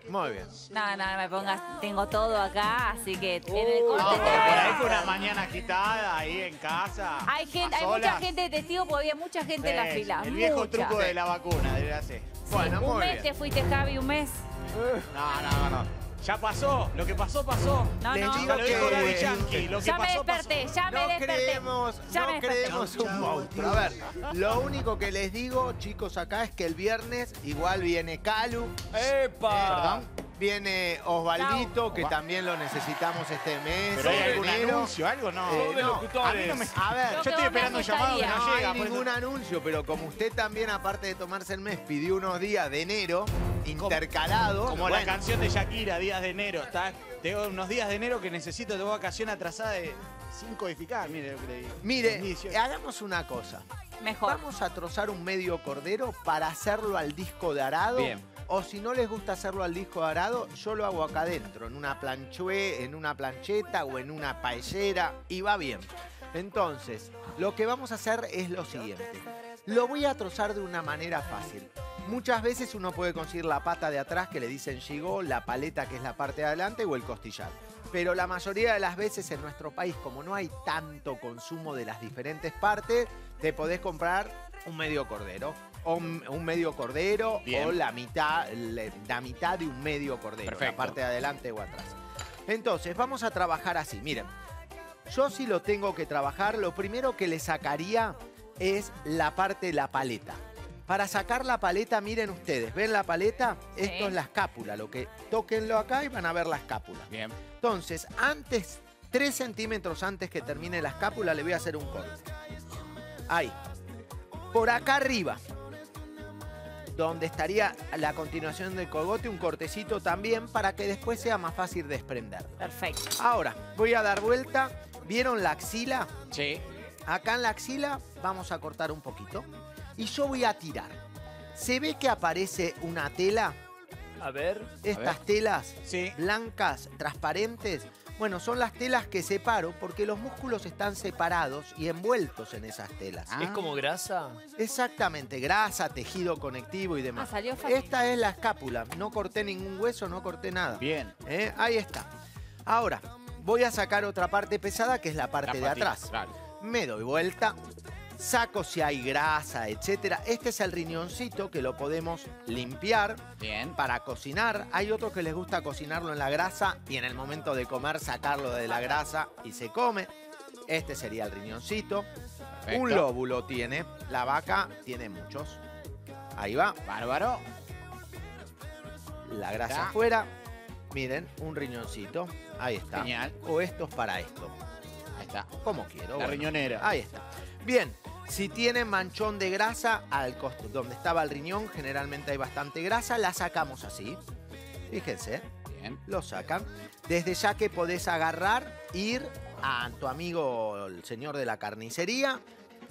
Muy bien. No, no, no me pongas, tengo todo acá, así que en el No, corte voy por ahí fue una mañana agitada, ahí en casa. Hay gente, hay mucha gente testigo porque había mucha gente en la Sí, fila. El viejo truco de la vacuna, debería ser. Bueno, un muy mes bien. te fuiste, Javi, un mes. No, no, no. Ya pasó, lo que pasó, pasó. No, Les no. digo lo dijo que- Daddy Yankee, lo que Ya me pasó. desperté, ya me No desperté. creemos, Ya no me desperté. creemos un monstruo. A ver, lo único que les digo, chicos, acá es que el viernes igual viene Calu, ¡Epa! Viene Osvaldito, que también lo necesitamos este mes. ¿Pero hay algún enero. anuncio, algo? No. Eh, no, a mí no me- A ver, Yo estoy esperando un llamado que no no llega. hay por eso- ningún anuncio, pero como usted también, aparte de tomarse el mes, pidió unos días de enero intercalados. Como la bueno, canción de Shakira, Días de Enero. Está, tengo unos días de enero que necesito, tengo vacación atrasada de Sin codificar, mire lo que le digo. Mire, 2018. hagamos una cosa. Mejor. Vamos a trozar un medio cordero para hacerlo al disco de arado. Bien. O si no les gusta hacerlo al disco arado, yo lo hago acá adentro, en una planchue, en una plancheta o en una paellera y va bien. Entonces, lo que vamos a hacer es lo siguiente. Lo voy a trozar de una manera fácil. Muchas veces uno puede conseguir la pata de atrás que le dicen llegó, la paleta que es la parte de adelante o el costillar. Pero la mayoría de las veces en nuestro país, como no hay tanto consumo de las diferentes partes, te podés comprar un medio cordero. O un medio cordero Bien. o la mitad, la mitad de un medio cordero, la parte de adelante o atrás. Entonces, vamos a trabajar así. Miren, yo si lo tengo que trabajar, lo primero que le sacaría es la parte de la paleta. Para sacar la paleta, miren ustedes, ¿ven la paleta? Esto es la escápula, lo que tóquenlo acá y van a ver la escápula. Bien. Entonces, antes, 3 centímetros antes que termine la escápula, le voy a hacer un corte. Ahí. Por acá arriba, donde estaría la continuación del cogote, un cortecito también para que después sea más fácil desprenderlo. Perfecto. Ahora, voy a dar vuelta. ¿Vieron la axila? Sí. Acá en la axila vamos a cortar un poquito. Y yo voy a tirar. ¿Se ve que aparece una tela? A ver. Estas telas Sí. blancas, transparentes. Bueno, son las telas que separo porque los músculos están separados y envueltos en esas telas. Ah. ¿Es como grasa? Exactamente, grasa, tejido conectivo y Ah, demás. salió fácil. Esta es la escápula. No corté ningún hueso, no corté nada. Bien. ¿Eh? Ahí está. Ahora, voy a sacar otra parte pesada que es la parte La de patita, atrás. Claro. Me doy vuelta, saco si hay grasa, etcétera. Este es el riñoncito que lo podemos limpiar Bien. para cocinar. Hay otros que les gusta cocinarlo en la grasa y en el momento de comer sacarlo de la grasa y se come. Este sería el riñoncito. Perfecto. Un lóbulo tiene. La vaca tiene muchos. Ahí va. Bárbaro. La grasa afuera. Miren, un riñoncito. Ahí está. Genial. O esto es para esto. Ahí está. Como quiero. La bueno. riñonera. Ahí está. Bien, si tienen manchón de grasa al costo, donde estaba el riñón, generalmente hay bastante grasa, la sacamos así. Fíjense, Bien. lo sacan. Desde ya que podés agarrar, ir a tu amigo el señor de la carnicería,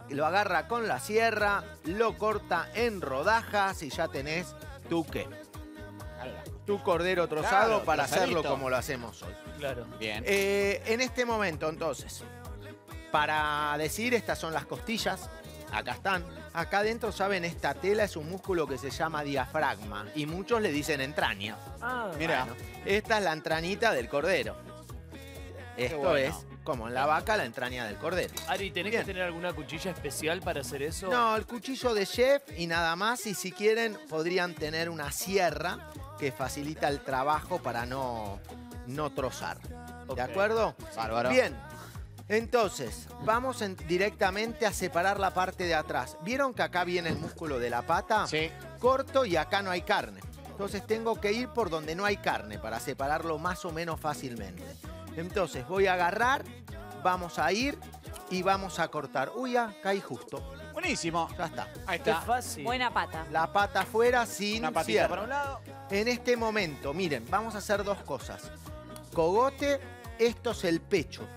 lo agarra con la sierra, lo corta en rodajas y ya tenés tu qué. Tu cordero trozado Claro, para hacerlo como lo hacemos hoy. Claro. Bien. Eh, en este momento, entonces, para decir, estas son las costillas. Acá están. Acá adentro, ¿saben? Esta tela es un músculo que se llama diafragma. Y muchos le dicen entraña. Ah, Mira. Bueno, esta es la entrañita del cordero. Esto bueno. es, como en la vaca, la entraña del cordero. Ari, ¿tenés Bien. que tener alguna cuchilla especial para hacer eso? No, el cuchillo de chef y nada más. Y si quieren, podrían tener una sierra que facilita el trabajo para no, no trozar. ¿De acuerdo? Bárbaro. Bien. Entonces, vamos en- directamente a separar la parte de atrás. ¿Vieron que acá viene el músculo de la pata? Sí. Corto y acá no hay carne. Entonces tengo que ir por donde no hay carne para separarlo más o menos fácilmente. Entonces voy a agarrar, vamos a ir y vamos a cortar. Uy, ya caí justo. Buenísimo. Ya está. Ahí Qué está. fácil. Buena pata. La pata afuera sin Una patita cierre. para un lado. En este momento, miren, vamos a hacer dos cosas. Cogote, esto es el pecho.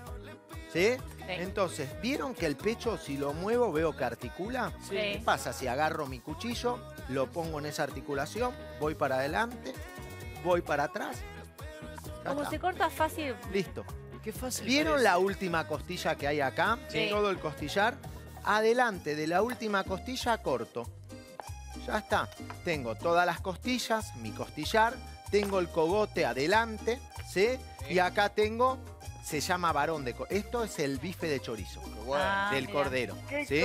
¿Sí? Entonces, ¿vieron que el pecho, si lo muevo, veo que articula? Sí. ¿Qué pasa si agarro mi cuchillo, lo pongo en esa articulación, voy para adelante, voy para atrás? Ya Como está. se corta fácil. Listo. Qué fácil. ¿Vieron parece. la última costilla que hay acá? Sí. Todo el costillar. Adelante de la última costilla corto. Ya está. Tengo todas las costillas, mi costillar. Tengo el cogote adelante, ¿sí? Y acá tengo, se llama varón de... co- Esto es el bife de chorizo Ah, del mira. cordero, ¿sí?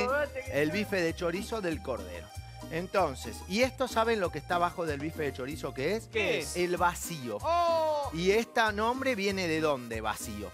El bife de chorizo del cordero. Entonces, ¿y esto saben lo que está abajo del bife de chorizo que es? ¿Qué es? El vacío. ¡Oh! Y este nombre viene de dónde, vacío.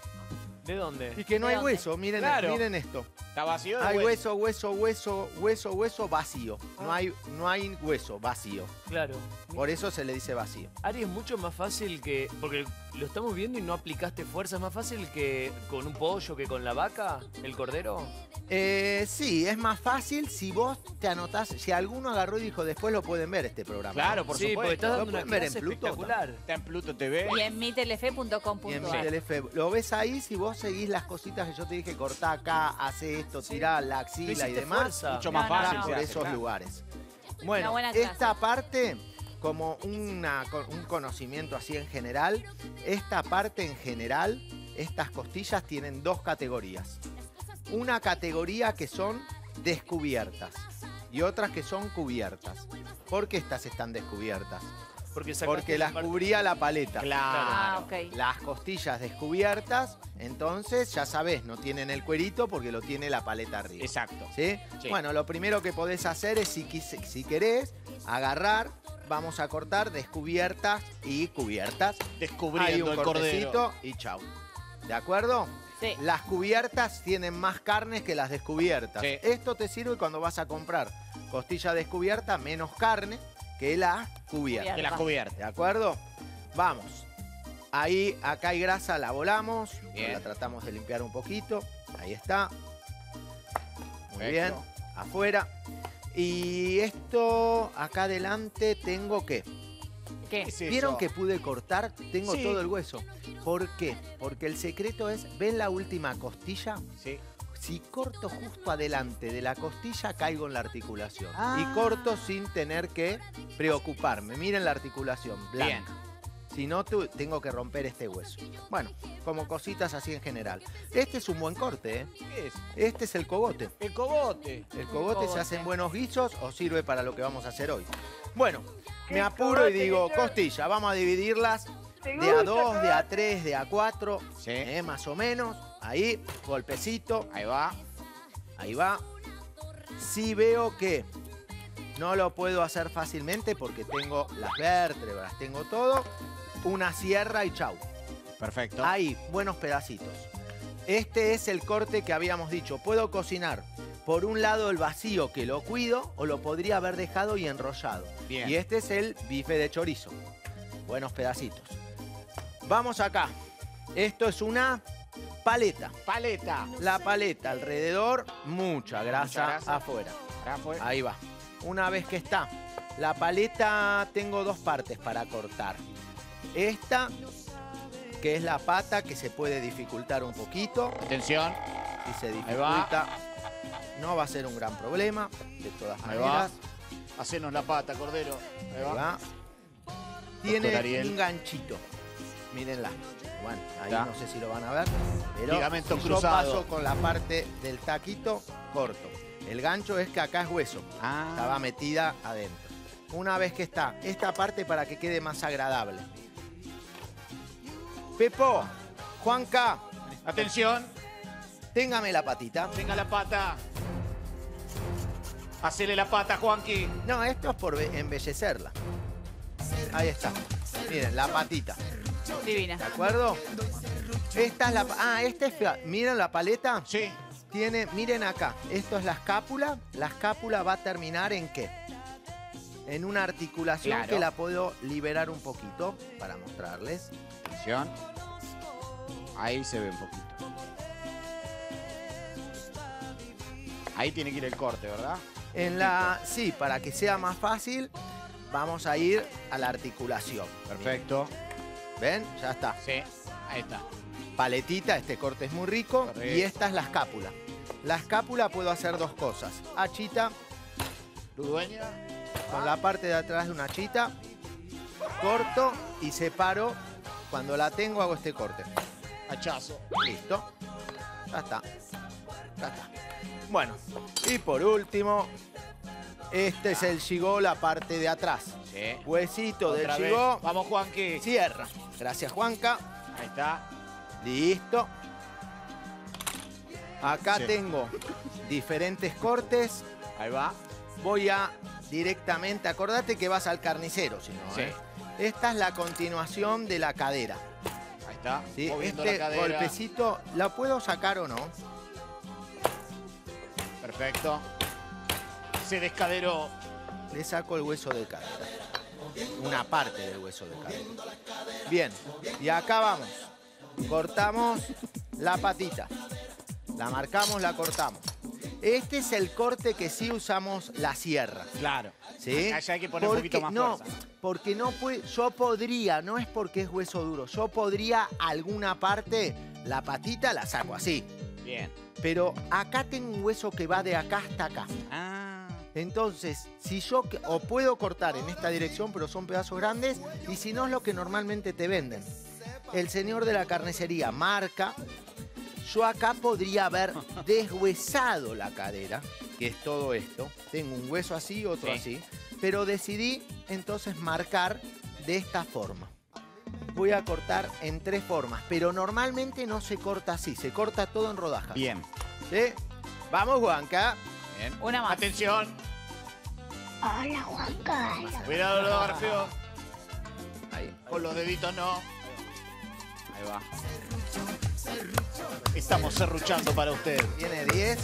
¿De dónde? Y que no ¿De hay dónde? hueso, miren, Claro. miren esto. ¿Está vacío? de Hay hueso? hueso, hueso, hueso, hueso, vacío. No hay, no hay hueso, vacío. Claro. Por eso se le dice vacío. Ari, es mucho más fácil que. Porque lo estamos viendo y no aplicaste fuerza. ¿Es más fácil que con un pollo que con la vaca, el cordero? Eh, sí, es más fácil si vos te anotás. Si alguno agarró y dijo, después lo pueden ver este programa. Claro, por sí, porque supuesto. estás Lo dando una ver en Pluto espectacular. Está en Pluto TV. Y en mitelefe.com.ar. Y en Telefe. Lo ves ahí si vos seguís las cositas que yo te dije, cortá acá, hace esto, tirá la axila y demás. fuerza. Mucho más no, fácil. no. por esos claro. lugares. Bueno, buena esta parte, como una, un conocimiento así en general, esta parte en general, estas costillas tienen dos categorías. Una categoría que son descubiertas y otras que son cubiertas. ¿Por qué estas están descubiertas? Porque, las cubría la paleta. Claro. Ah, ok. Las costillas descubiertas, entonces ya sabés, no tienen el cuerito porque lo tiene la paleta arriba. Exacto. ¿Sí? Sí. Bueno, lo primero que podés hacer es, si, quise- si querés, agarrar, vamos a cortar descubiertas y cubiertas. Hay Descubriendo un el cordero. cortecito y chau. ¿De acuerdo? Sí. Las cubiertas tienen más carnes que las descubiertas. Sí. Esto te sirve cuando vas a comprar costilla descubierta, menos carne que la cubierta. De la cubierta. ¿De acuerdo? Vamos. Ahí, acá hay grasa, la volamos. Bien. La tratamos de limpiar un poquito. Ahí está. Muy Perfecto. bien. Afuera. Y esto, acá adelante, tengo que. ¿Qué? ¿Qué es eso? ¿Vieron que pude cortar? Tengo Sí. todo el hueso. ¿Por qué? Porque el secreto es, ¿ven la última costilla? Sí. Si corto justo adelante de la costilla, caigo en la articulación. Ah. Y corto sin tener que preocuparme. Miren la articulación, Bien. blanca. Si no, tengo que romper este hueso. Bueno, como cositas así en general. Este es un buen corte, ¿eh? ¿Qué es? Este es el cogote. El cogote. El cogote, se hacen buenos guisos o sirve para lo que vamos a hacer hoy. Bueno, me apuro y digo, costilla, vamos a dividirlas de a 2, de a 3, de a 4, Sí. más o menos. Ahí, golpecito, Ahí va. ahí va. Sí veo que no lo puedo hacer fácilmente porque tengo las vértebras, tengo todo. Una sierra y chau. Perfecto. Ahí, buenos pedacitos. Este es el corte que habíamos dicho. Puedo cocinar por un lado el vacío que lo cuido o lo podría haber dejado y enrollado. Bien. Y este es el bife de chorizo. Buenos pedacitos. Vamos acá. Esto es una paleta. Paleta. La paleta alrededor, mucha grasa, Mucha grasa. afuera. Ahí va. Una vez que está. La paleta tengo dos partes para cortar. Esta, que es la pata, que se puede dificultar un poquito. Atención. Si se Ahí va. dificulta, no va a ser un gran problema. De todas Ahí va. maneras. Hacenos la pata, cordero. Ahí Ahí va. va. Tiene un ganchito. Mírenla. Bueno, ahí Ya. no sé si lo van a ver. Pero Ligamento si cruzado. yo paso con la parte del taquito, corto. El gancho es que acá es hueso. Ah. Estaba metida adentro. Una vez que está, esta parte para que quede más agradable. Pepo, Juanca, Atención. téngame la patita. Venga la pata. Hacele la pata, Juanqui. No, esto es por be- embellecerla. Ahí está. Miren, la patita. Divina. ¿De acuerdo? Esta es la... Ah, esta es... Miren la paleta. Sí. Tiene, miren acá, esto es la escápula. La escápula va a terminar en qué? En una articulación Claro. que la puedo liberar un poquito para mostrarles. Atención. Ahí se ve un poquito. Ahí tiene que ir el corte, ¿verdad? En la, sí, para que sea más fácil, vamos a ir a la articulación. Perfecto. ¿Ven? Ya está. Sí. Ahí está. Paletita, este corte es muy rico. Correcto. Y esta es la escápula. La escápula puedo hacer dos cosas. Achita, ¿Tu dueña? con la parte de atrás de una achita, corto y separo. Cuando la tengo hago este corte. Hachazo. Listo. Ya está. Ya está. Bueno, y por último, este es el gigó, la parte de atrás. Sí. Huesito del gigó. Vamos, Juanqui. Cierra. Gracias, Juanca. Ahí está. Listo. Acá Sí. tengo diferentes cortes. Ahí va. Voy a directamente, acordate que vas al carnicero, si no, Sí. ¿eh? Esta es la continuación de la cadera. Ahí está. ¿sí? Este la golpecito, ¿la puedo sacar o no? Perfecto. Se descaderó. Le saco el hueso de cadera. Una parte del hueso de cadera. Bien, y acá vamos. Cortamos la patita. La marcamos, la cortamos. Este es el corte que sí usamos la sierra. Claro. ¿Sí? Acá ya hay que poner un poquito más no, fuerza. porque no puede, yo podría, no es porque es hueso duro, yo podría alguna parte, la patita la saco así. Bien. Pero acá tengo un hueso que va de acá hasta acá. Ah. Entonces, si yo, o puedo cortar en esta dirección, pero son pedazos grandes, y si no es lo que normalmente te venden. El señor de la carnicería marca, yo acá podría haber deshuesado la cadera, que es todo esto. Tengo un hueso así, otro Sí. así, pero decidí entonces marcar de esta forma. Voy a cortar en tres formas, pero normalmente no se corta así, se corta todo en rodajas. Bien. ¿Sí? Vamos, Juanca. Bien. Una más. Atención. Hola Juan Carlos. Cuidado, lo Garfio. Ahí. Con los deditos no. Ahí va. Estamos serruchando para usted. Tiene 10.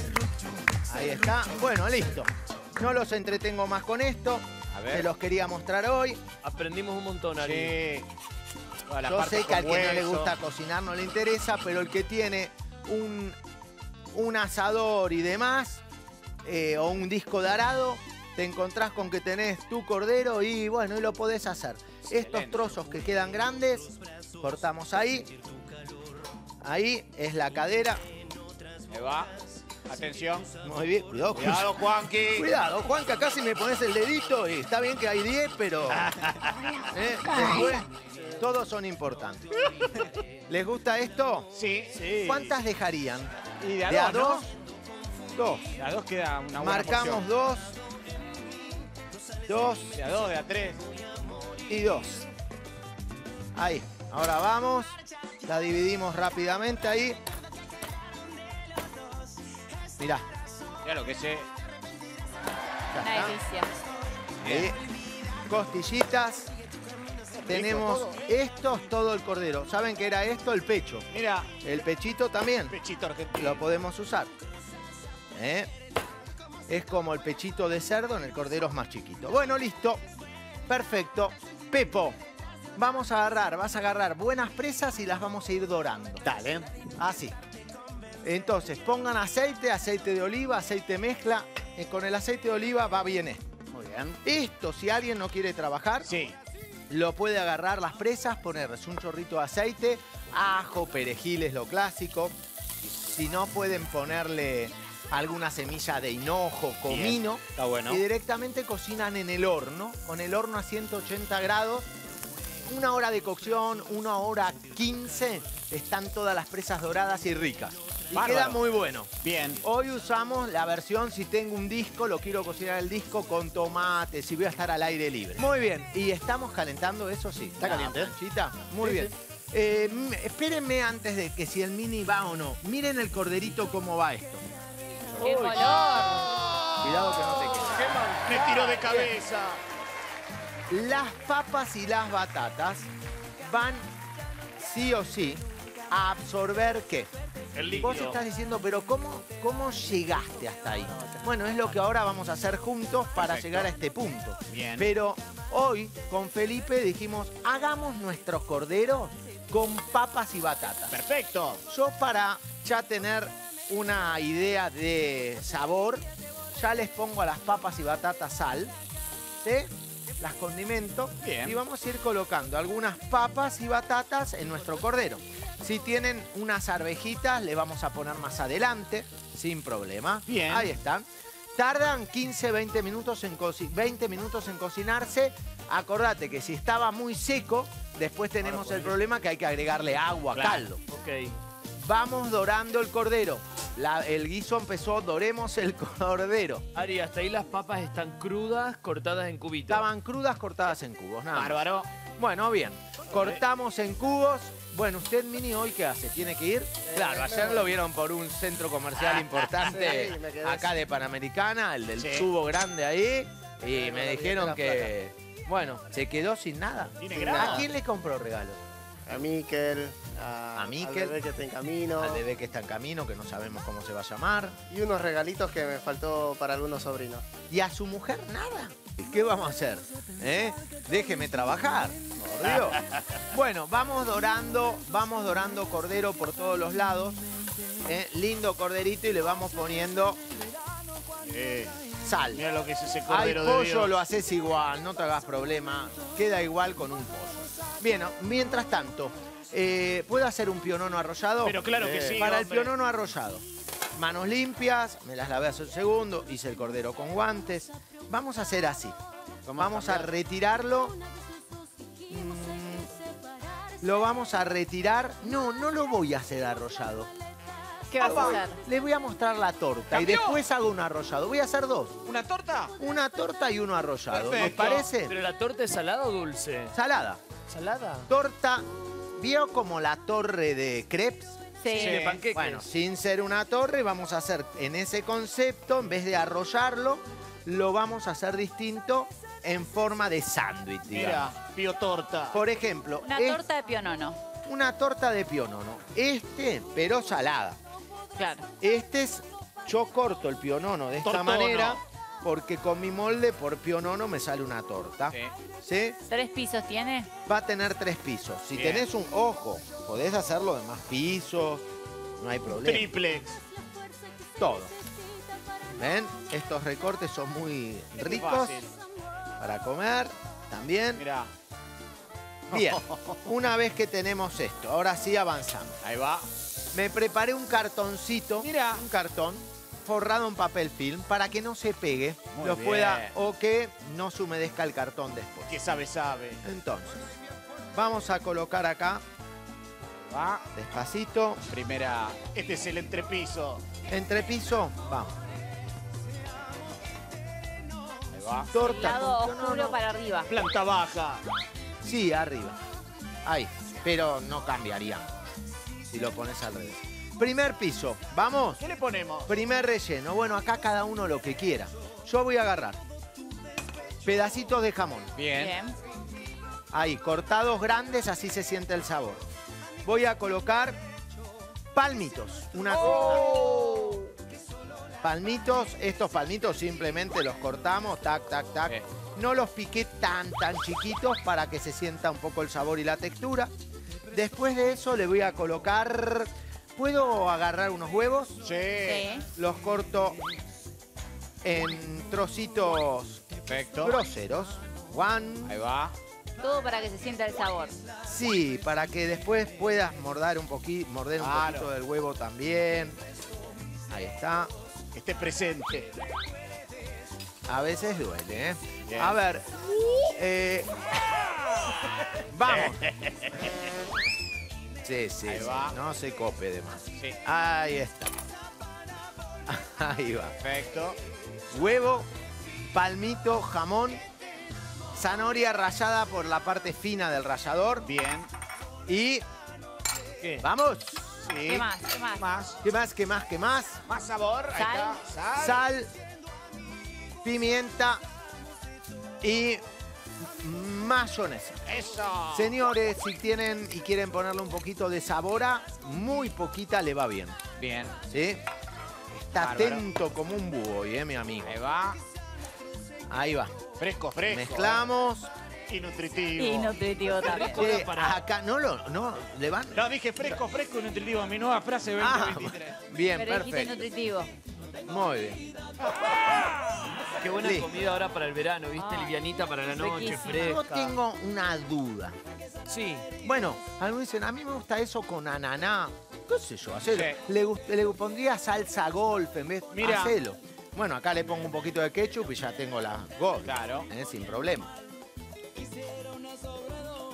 Ahí está. Bueno, listo. No los entretengo más con esto. A ver. Se los quería mostrar hoy. Aprendimos un montón, Ari. Sí. Yo sé que al con que no le hueso. gusta cocinar no le interesa, pero el que tiene un, un asador y demás, eh, o un disco de arado, te encontrás con que tenés tu cordero y bueno, y lo podés hacer. Estos trozos que quedan grandes, cortamos ahí. Ahí es la cadera. Ahí va. Atención. Muy bien, cuidado. Cuidado, Juanqui. Cuidado, Juanca, casi me pones el dedito y está bien que hay 10, pero eh, después todos son importantes. ¿Les gusta esto? Sí. Sí. ¿Cuántas dejarían? Y de a ¿De a dos, ¿no? Dos? Dos. De a dos queda una buena Marcamos porción. dos, dos De a dos, de a tres. y dos. Ahí, ahora vamos. La dividimos rápidamente ahí. Mirá, Ya lo que sé. ya Una delicia. Ahí. Costillitas. Tenemos todo. esto es todo el cordero. ¿Saben qué era esto? El pecho. Mira, El pechito también pechito argentino. lo podemos usar. ¿Eh? Es como el pechito de cerdo, en el cordero es más chiquito. Bueno, listo. Perfecto. Pepo, vamos a agarrar, vas a agarrar buenas presas y las vamos a ir dorando. Dale. Así. Entonces, pongan aceite, aceite de oliva, aceite mezcla. Eh, con el aceite de oliva va bien esto. Muy bien. Esto, si alguien no quiere trabajar, Sí. lo puede agarrar las presas, ponerles un chorrito de aceite, ajo, perejil es lo clásico. Si no, pueden ponerle alguna semilla de hinojo, comino. Está bueno. Y directamente cocinan en el horno, con el horno a 180 grados. Una hora de cocción, una hora 15, están todas las presas doradas y ricas. Y Bárbaro. queda muy bueno. Bien. Hoy usamos la versión, si tengo un disco, lo quiero cocinar el disco con tomate, si voy a estar al aire libre. Muy bien, y estamos calentando eso, sí. Está caliente, ¿eh? planchita? Muy bien. Eh, m- espérenme antes de que si el mini va o no. Miren el corderito cómo va esto. ¡Qué color! Cuidado que no te quede. Me tiró de cabeza. Las papas y las batatas van sí o sí a absorber qué. El Vos líquido. estás diciendo, pero ¿cómo, ¿cómo llegaste hasta ahí? Bueno, es lo que ahora vamos a hacer juntos para Perfecto. llegar a este punto. Bien. Pero hoy con Felipe dijimos, hagamos nuestros corderos con papas y batatas. Perfecto. Yo para ya tener una idea de sabor, ya les pongo a las papas y batatas sal, ¿sí? Las condimento Bien. y vamos a ir colocando algunas papas y batatas en nuestro cordero. Si tienen unas arvejitas, le vamos a poner más adelante, sin problema. Bien. Ahí están. Tardan 15, 20 minutos en, coci- 20 minutos en cocinarse. Acordate que si estaba muy seco, después tenemos el problema que hay que agregarle agua, Claro. caldo. Ok. Vamos dorando el cordero. La- el guiso empezó, doremos el cordero. Ari, hasta ahí las papas están crudas, cortadas en cubitos. Estaban crudas cortadas en cubos, nada. Bárbaro. Bueno, bien. Cortamos en cubos. Bueno, usted, Mini, ¿hoy qué hace? ¿Tiene que ir? Claro, ayer lo vieron por un centro comercial importante Sí, me quedé acá de Panamericana, el del Sí. tubo grande ahí. Y me dijeron que, bueno, se quedó sin nada. Tiene ¿A quién le compró regalo? A Miquel, a, A Miquel. al bebé que está en camino. Al bebé que está en camino, que no sabemos cómo se va a llamar. Y unos regalitos que me faltó para algunos sobrinos. Y a su mujer nada. ¿Y ¿Qué vamos a hacer? ¿Eh? Déjeme trabajar. por Dios. Bueno, vamos dorando, vamos dorando cordero por todos los lados. ¿eh? Lindo corderito y le vamos poniendo Eh, sal. mira lo que es ese Al cordero de pollo Dios. lo haces igual, no te hagas problema. Queda igual con un pollo. Bien, mientras tanto, eh, ¿puedo hacer un pionono arrollado? Pero claro que sí, Para el pionono arrollado. Manos limpias, me las lavé hace un segundo, hice el cordero con guantes. Vamos a hacer así. Vamos a retirarlo. Mm, Lo vamos a retirar. No, no lo voy a hacer arrollado. ¿Qué vas a hacer? Les voy a mostrar la torta y después hago un arrollado. Voy a hacer dos. ¿Una torta? Una torta y uno arrollado. ¿Les Perfecto. parece? ¿Pero la torta es salada o dulce? Salada. ¿Salada? Torta. ¿Vio como la torre de crepes? Sí. Sí, de panqueques. Bueno, sin ser una torre, vamos a hacer en ese concepto, en vez de arrollarlo, lo vamos a hacer distinto en forma de sándwich, digamos. Mira, pio torta. Por ejemplo, Una es torta de pionono. una torta de pionono. Este, pero salada. Claro. Este es, yo corto el pionono de esta Tortono. manera, porque con mi molde por pionono me sale una torta. Sí. ¿Sí? ¿Tres pisos tiene? Va a tener tres pisos. Si Bien. tenés un ojo, podés hacerlo de más pisos, no hay problema. Triplex. Todo. ¿Ven? Estos recortes son muy ricos Fácil. para comer también. Mirá. Bien, una vez que tenemos esto, ahora sí avanzamos. Ahí va. Me preparé un cartoncito, Mira. un cartón forrado en papel film para que no se pegue, Muy lo bien. pueda o que no se humedezca el cartón después. Que sabe, sabe. Entonces, vamos a colocar acá, Va. despacito, Primera. Este es el entrepiso. entrepiso, vamos. Ahí va. Torta Lado con oscuro para arriba. Planta baja. Sí, arriba. Ahí, pero no cambiaría si lo pones al revés. Primer piso, vamos. ¿Qué le ponemos? Primer relleno. Bueno, acá cada uno lo que quiera. Yo voy a agarrar pedacitos de jamón. Bien. Ahí, cortados grandes, así se siente el sabor. Voy a colocar palmitos. Una Palmitos, estos palmitos simplemente los cortamos, tac, tac, tac. Eh. No los piqué tan, tan chiquitos para que se sienta un poco el sabor y la textura. Después de eso le voy a colocar... ¿Puedo agarrar unos huevos? Sí. Sí. Los corto en trocitos Perfecto. groseros. One. Ahí va. Todo para que se sienta el sabor. Sí, para que después puedas morder un, poqui- morder un Claro. poquito del huevo también. Ahí está. Que esté presente. A veces duele, ¿eh? Bien. A ver. eh, Vamos. Sí, sí, Ahí sí, va. No se cope de más. Sí. Ahí está. Ahí va. Perfecto. Huevo, palmito, jamón, zanahoria rallada por la parte fina del rallador Bien. y ¿Qué? vamos. Sí. ¿Qué más? ¿Qué más? Más. ¿Qué más? ¿Qué más? ¿Qué más? Más sabor. Ahí Sal. está. Sal. Sal, pimienta y mayonesa. Eso. Señores, si tienen y quieren ponerle un poquito de sabor a, muy poquita le va bien. Bien. ¿Sí? Está Bárbaro. atento como un búho hoy, ¿eh, mi amigo? Ahí va. Ahí va. Fresco, fresco. Mezclamos. Y nutritivo. Y nutritivo también. Che, acá no lo, no, le van. No, dije fresco, fresco y nutritivo. Mi nueva frase Ah, 2023. bien, Pero dijiste perfecto. nutritivo. Muy bien. Qué buena Listo. comida ahora para el verano, ¿viste? Ay, Livianita para la noche, riquísimo. Yo fresca. tengo una duda. Sí. Bueno, algunos dicen, a mí me gusta eso con ananá. ¿Qué sé yo? Hacelo. Sí. Le, gust- le pondría salsa golf en vez Mira. Hacelo. Bueno, acá le pongo un poquito de ketchup y ya tengo la golf. Claro. ¿eh? Sin problema.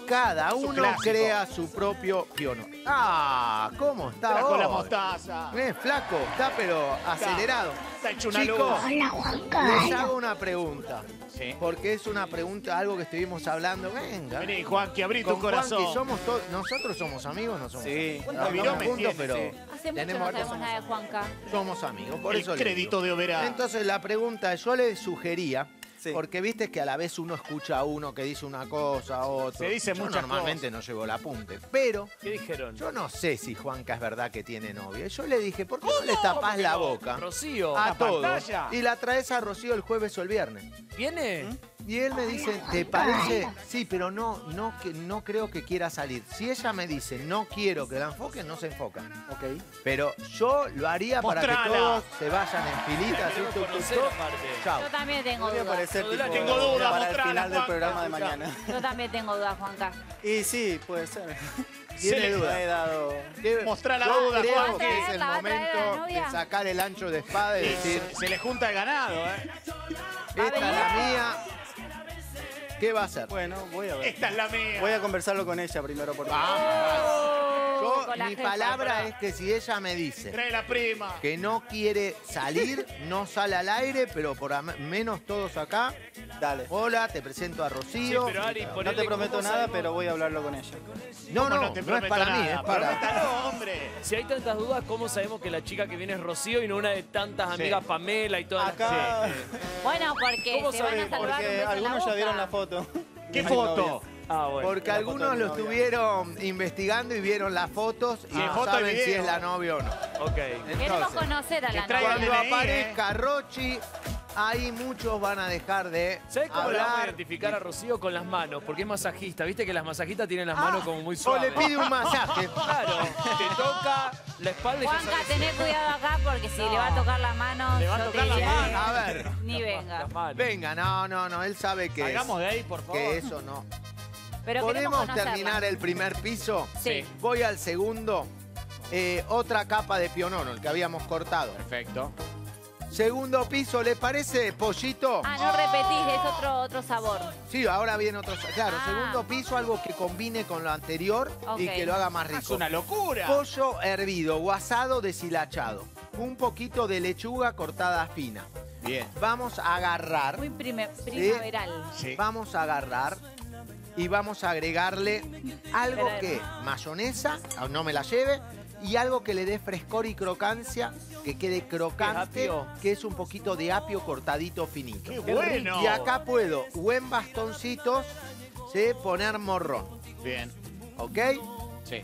Cada un uno clásico. crea su propio piono. ¡Ah! ¿Cómo está Trajo la hoy? mostaza. Eh, flaco, está pero acelerado. Está hecho una Chicos, luz. Hola, Juan les hago una pregunta. Sí. Porque es una pregunta, algo que estuvimos hablando. Venga. Vení, Juan, que abrí tu Con corazón. Juanqui somos to- nosotros somos amigos, no somos Sí. amigos. ¿Cuántos Trabajamos viromes juntos, tiene, pero sí? Hace mucho tenemos no sabemos nada de Juanca. somos amigos. Por El eso crédito digo. de Oberá. Entonces la pregunta, yo le sugería Sí. Porque viste que a la vez uno escucha a uno que dice una cosa, a otro. Se dicen Yo muchas normalmente no llevo el apunte. Pero ¿Qué dijeron? yo no sé si Juanca es verdad que tiene novia. Yo le dije, ¿por qué no le tapás la boca Rocío, a ¿La todos pantalla? y la traes a Rocío el jueves o el viernes? ¿viene? Y él me dice, ¿te parece? Sí, pero no, no, que, no creo que quiera salir. Si ella me dice, no quiero que la enfoquen, no se enfoca. Ok. Pero yo lo haría para que Mostrala. todos se vayan en filitas. Queremos tuc, tuc, conocer tuc. aparte. Chao. Yo también tengo Podría dudas. parecer Tengo tipo dudas, para el mostrala, final del Juanca. programa de mañana. Yo también tengo dudas, Juanca. Y sí, puede ser. Tiene duda. He dado... ¿Qué- Mostrá la yo duda, creo Juan. que es el ¿Va a traer la momento novia? de sacar el ancho de espada y decir, se, le junta el ganado, ¿eh? ¿Va a esta es la mía. ¿Qué va a hacer? Bueno, voy a ver. Esta es la mía. Voy a conversarlo con ella primero por Yo, con la mi palabra es que si ella me dice Trae la prima. que no quiere salir, no sale al aire, pero por am- menos todos acá. Dale. Hola, te presento a Sí, Rocío. pero Ari, No ponele te prometo cómo nada, pero voy a hablarlo con ella. no, ¿Cómo no, te no es prometo para mí, nada? es para... Prométalo, hombre. Si hay tantas dudas, ¿cómo sabemos que la chica que viene es Rocío y no una de tantas Sí. amigas Pamela y todas las- Acá, Bueno, porque ¿Cómo se van a sabemos? salvar un porque beso en la algunos ya vieron la boca. Foto. ¿Qué foto? Ah, bueno. Porque algunos lo estuvieron investigando y vieron las fotos y no foto y saben si video. es la novia o no. Ok. Queremos Entonces, conocer a la novia. cuando aparezca Rochi, ahí muchos van a dejar de ¿Sabes cómo la vamos a hablar. identificar a Rocío con las manos? Porque es masajista. Viste que las masajistas tienen las Ah, manos como muy O suaves. le pide un masaje. Claro, te toca la espalda y ya Juanca, sabes- tené cuidado acá porque si No. le va a tocar las manos, Le va a yo tocar te diría manos. A ver, ni venga. Las manos. venga, no, no, no, él sabe que, es- Salgamos de ahí, por favor. que eso no. Pero queremos ¿Podemos conocerla. terminar el primer piso? Sí. Voy al segundo. Eh, otra capa de pionono, el que habíamos cortado. Perfecto. Segundo piso, ¿le parece pollito? Ah, no repetís, es otro, otro sabor. Sí, ahora viene otro. Claro, Ah. segundo piso, algo que combine con lo anterior y que lo haga más Es rico. una locura. Pollo hervido o asado deshilachado. Un poquito de lechuga cortada fina. Bien. Vamos a agarrar. Muy prime- primaveral. Sí. Vamos a agarrar y vamos a agregarle algo Espera. que mayonesa, ah, no me la lleve, y algo que le dé frescor y crocancia, que quede crocante, que es un poquito de apio cortadito finito. Qué bueno. Y acá puedo, o en bastoncitos, ¿sí? poner morrón, Bien. ¿ok? Sí.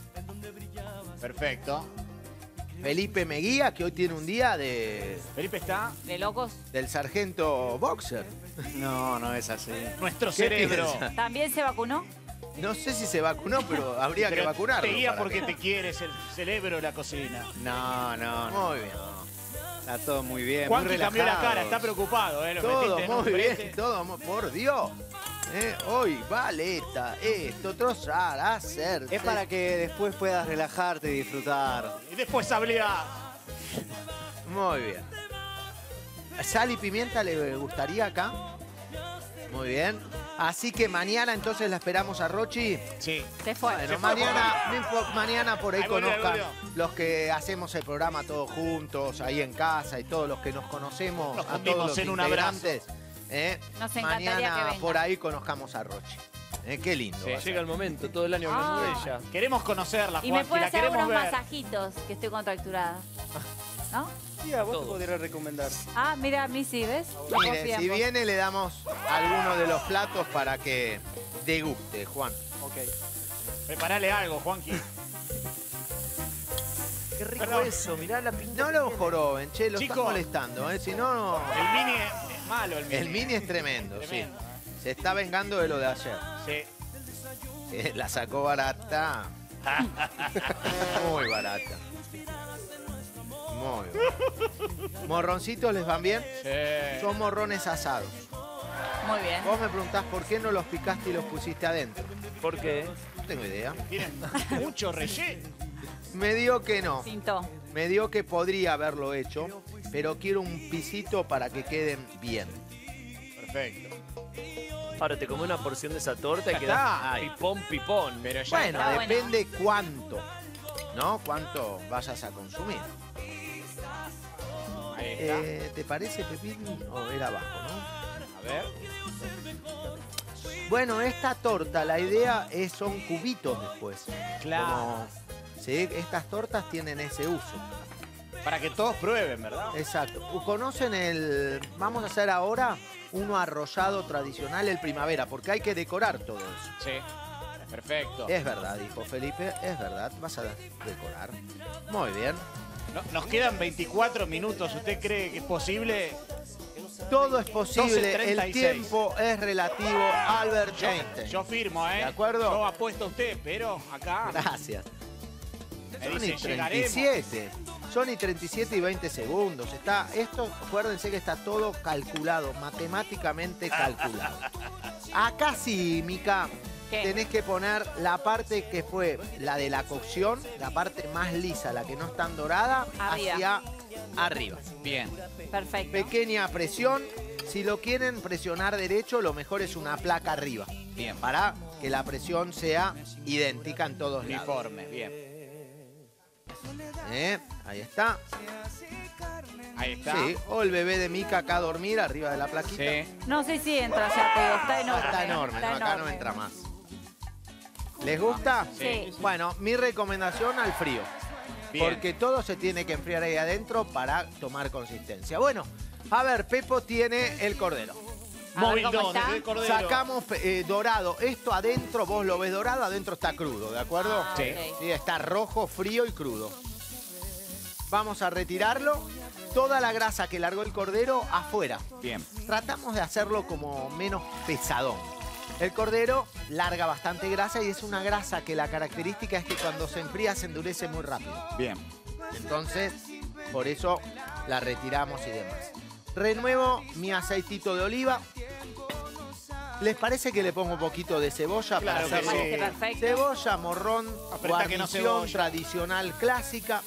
Perfecto. Felipe me guía, que hoy tiene un día de, Felipe está. ¿De locos? del sargento boxer. No, no es así. Nuestro ¿Qué cerebro. piensa? ¿También se vacunó? No sé si se vacunó, pero habría que vacunarlo. Te guía porque que- te quieres el cerebro de la cocina. No, no, no. Muy bien. Está todo muy bien. Juanqui muy cambió la relajado. cara, está preocupado, ¿eh? Lo Todo muy bien, todo muy... Por Dios. Eh, hoy, baleta, esto, trozar, hacer. Es para que después puedas relajarte y disfrutar. Y después habría. Muy bien. ¿Sal y pimienta le gustaría acá? Muy bien. Así que mañana entonces la esperamos a Rochi. Sí. Se fue. Bueno, fue, mañana, mañana por ahí Ahí conozcan volvió. los que hacemos el programa todos juntos, ahí en casa y todos los que nos conocemos, Nos a todos los en un. ¿eh? Nos encantaría mañana que venga. por ahí conozcamos a Rochi. ¿eh? Qué lindo. Sí. Llega el momento, todo el año hablando Ah. de ella. Queremos conocerla, Y me puede la hacer unos ver. masajitos, que estoy contracturada. ¿No? Sí, a vos Todos. te podría recomendar. Ah, mira, a mí sí, ¿ves? Mire, si viene le damos alguno de los platos para que deguste, Juan. Ok. Preparale algo, Juanqui. Qué rico Perdón. eso, mirá la pinta. No lo joroben, che, lo Chicos. molestando, ¿eh? Si no. El mini es, es malo, el mini. El mini es tremendo, Tremendo. sí. Se está vengando de lo de ayer. Sí. que la sacó barata. Muy barata. Muy bien. ¿Morroncitos les van bien? Sí. Son morrones asados. Muy bien. Vos me preguntás por qué no los picaste y los pusiste adentro. ¿Por qué? No tengo idea. Tienen mucho relleno. Me dio que no. Me dio que podría haberlo hecho, pero quiero un pisito para que queden bien. Perfecto. Ahora te come una porción de esa torta y está. pipón, pipón. Pero ya Bueno, está bueno. depende cuánto, ¿no? Cuánto vayas a consumir. Eh, ¿Te parece, Pepín? O era abajo, ¿no? A ver. Bueno, esta torta, la idea es son cubitos después. Claro. Como- sí, estas tortas tienen ese uso. Para que todos prueben, ¿verdad? Exacto. ¿Conocen el...? Vamos a hacer ahora uno arrollado tradicional, el primavera, porque hay que decorar todo eso. Sí. Perfecto. Es verdad, dijo Felipe, es verdad. Vas a decorar. Muy bien. No- nos quedan 24 minutos. ¿Usted cree que es posible? Todo es posible, el 12:36. tiempo es relativo. Albert Einstein. Yo firmo, ¿eh? ¿De acuerdo? Yo apuesto a usted, pero acá Gracias. Son y dice, llegaremos. 37. Son y 37 y 20 segundos. Está, esto, acuérdense que está todo calculado, matemáticamente calculado. Acá sí, Mica, ¿Qué? tenés que poner la parte que fue la de la cocción, la parte más lisa, la que no es tan dorada, Arriba. hacia arriba. Bien. Perfecto. Pequeña presión. Si lo quieren presionar derecho, lo mejor es una placa arriba. Bien. Para que la presión sea idéntica en todos lados. Uniforme. Bien. ¿Eh? Ahí está. Ahí está. Sí, o el bebé de Mica acá a dormir arriba de la plaquita. Sí. No sé si entra ya, pero está No, enorme. está enorme, no, acá no entra más. ¿Les gusta? Sí. Bueno, mi recomendación al frío. Bien. Porque todo se tiene que enfriar ahí adentro para tomar consistencia. Bueno, a ver, Pepo tiene el cordero. A ver Móvil cómo 2 está. de Cordero. Sacamos eh, dorado. Esto adentro, vos lo ves dorado, adentro está crudo, ¿de acuerdo? Ah. Sí, está rojo, frío y crudo. Vamos a retirarlo. Toda la grasa que largó el cordero afuera. Bien. Tratamos de hacerlo como menos pesadón. El cordero larga bastante grasa y es una grasa que la característica es que cuando se enfría se endurece muy rápido. Bien. Entonces, por eso la retiramos y demás. Renuevo mi aceitito de oliva. ¿Les parece que le pongo un poquito de cebolla Claro para hacerlo? Sí. Cebolla, morrón, no guarnición cebolla. tradicional clásica.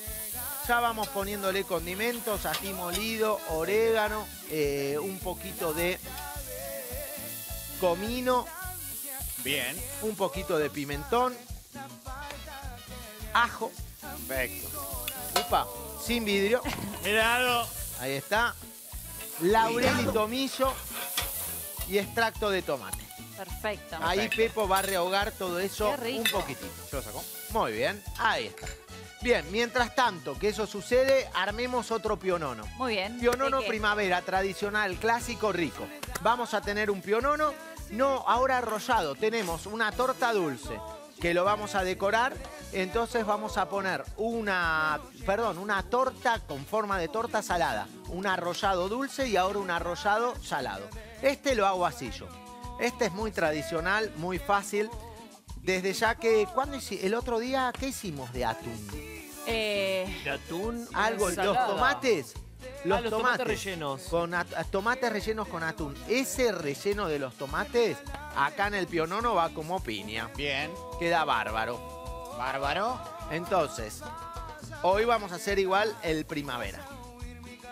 Ya vamos poniéndole condimentos, ají molido, orégano, eh, un poquito de comino, Bien. un poquito de pimentón, ajo, Perfecto. upa, sin vidrio, Miralo. ahí está, laurel y tomillo y extracto de tomate. Perfecto. Ahí Pepo va a rehogar todo eso un poquitito. ¿Yo lo saco? Muy bien, ahí está. Bien, mientras tanto que eso sucede, armemos otro pionono. Muy bien. Pionono primavera, tradicional, clásico, rico. Vamos a tener un pionono, no ahora arrollado, tenemos una torta dulce que lo vamos a decorar, entonces vamos a poner una, perdón, una torta con forma de torta salada, un arrollado dulce y ahora un arrollado salado. Este lo hago así yo. Este es muy tradicional, muy fácil. Desde ya que, ¿cuándo El otro día, ¿qué hicimos de atún? Eh, De atún. Algo, los ensalada. tomates. Los, Ah, los tomates rellenos. Con at- tomates rellenos con atún. Ese relleno de los tomates, acá en el pionono va como piña. Bien. Queda bárbaro. Bárbaro. Entonces, hoy vamos a hacer igual el primavera.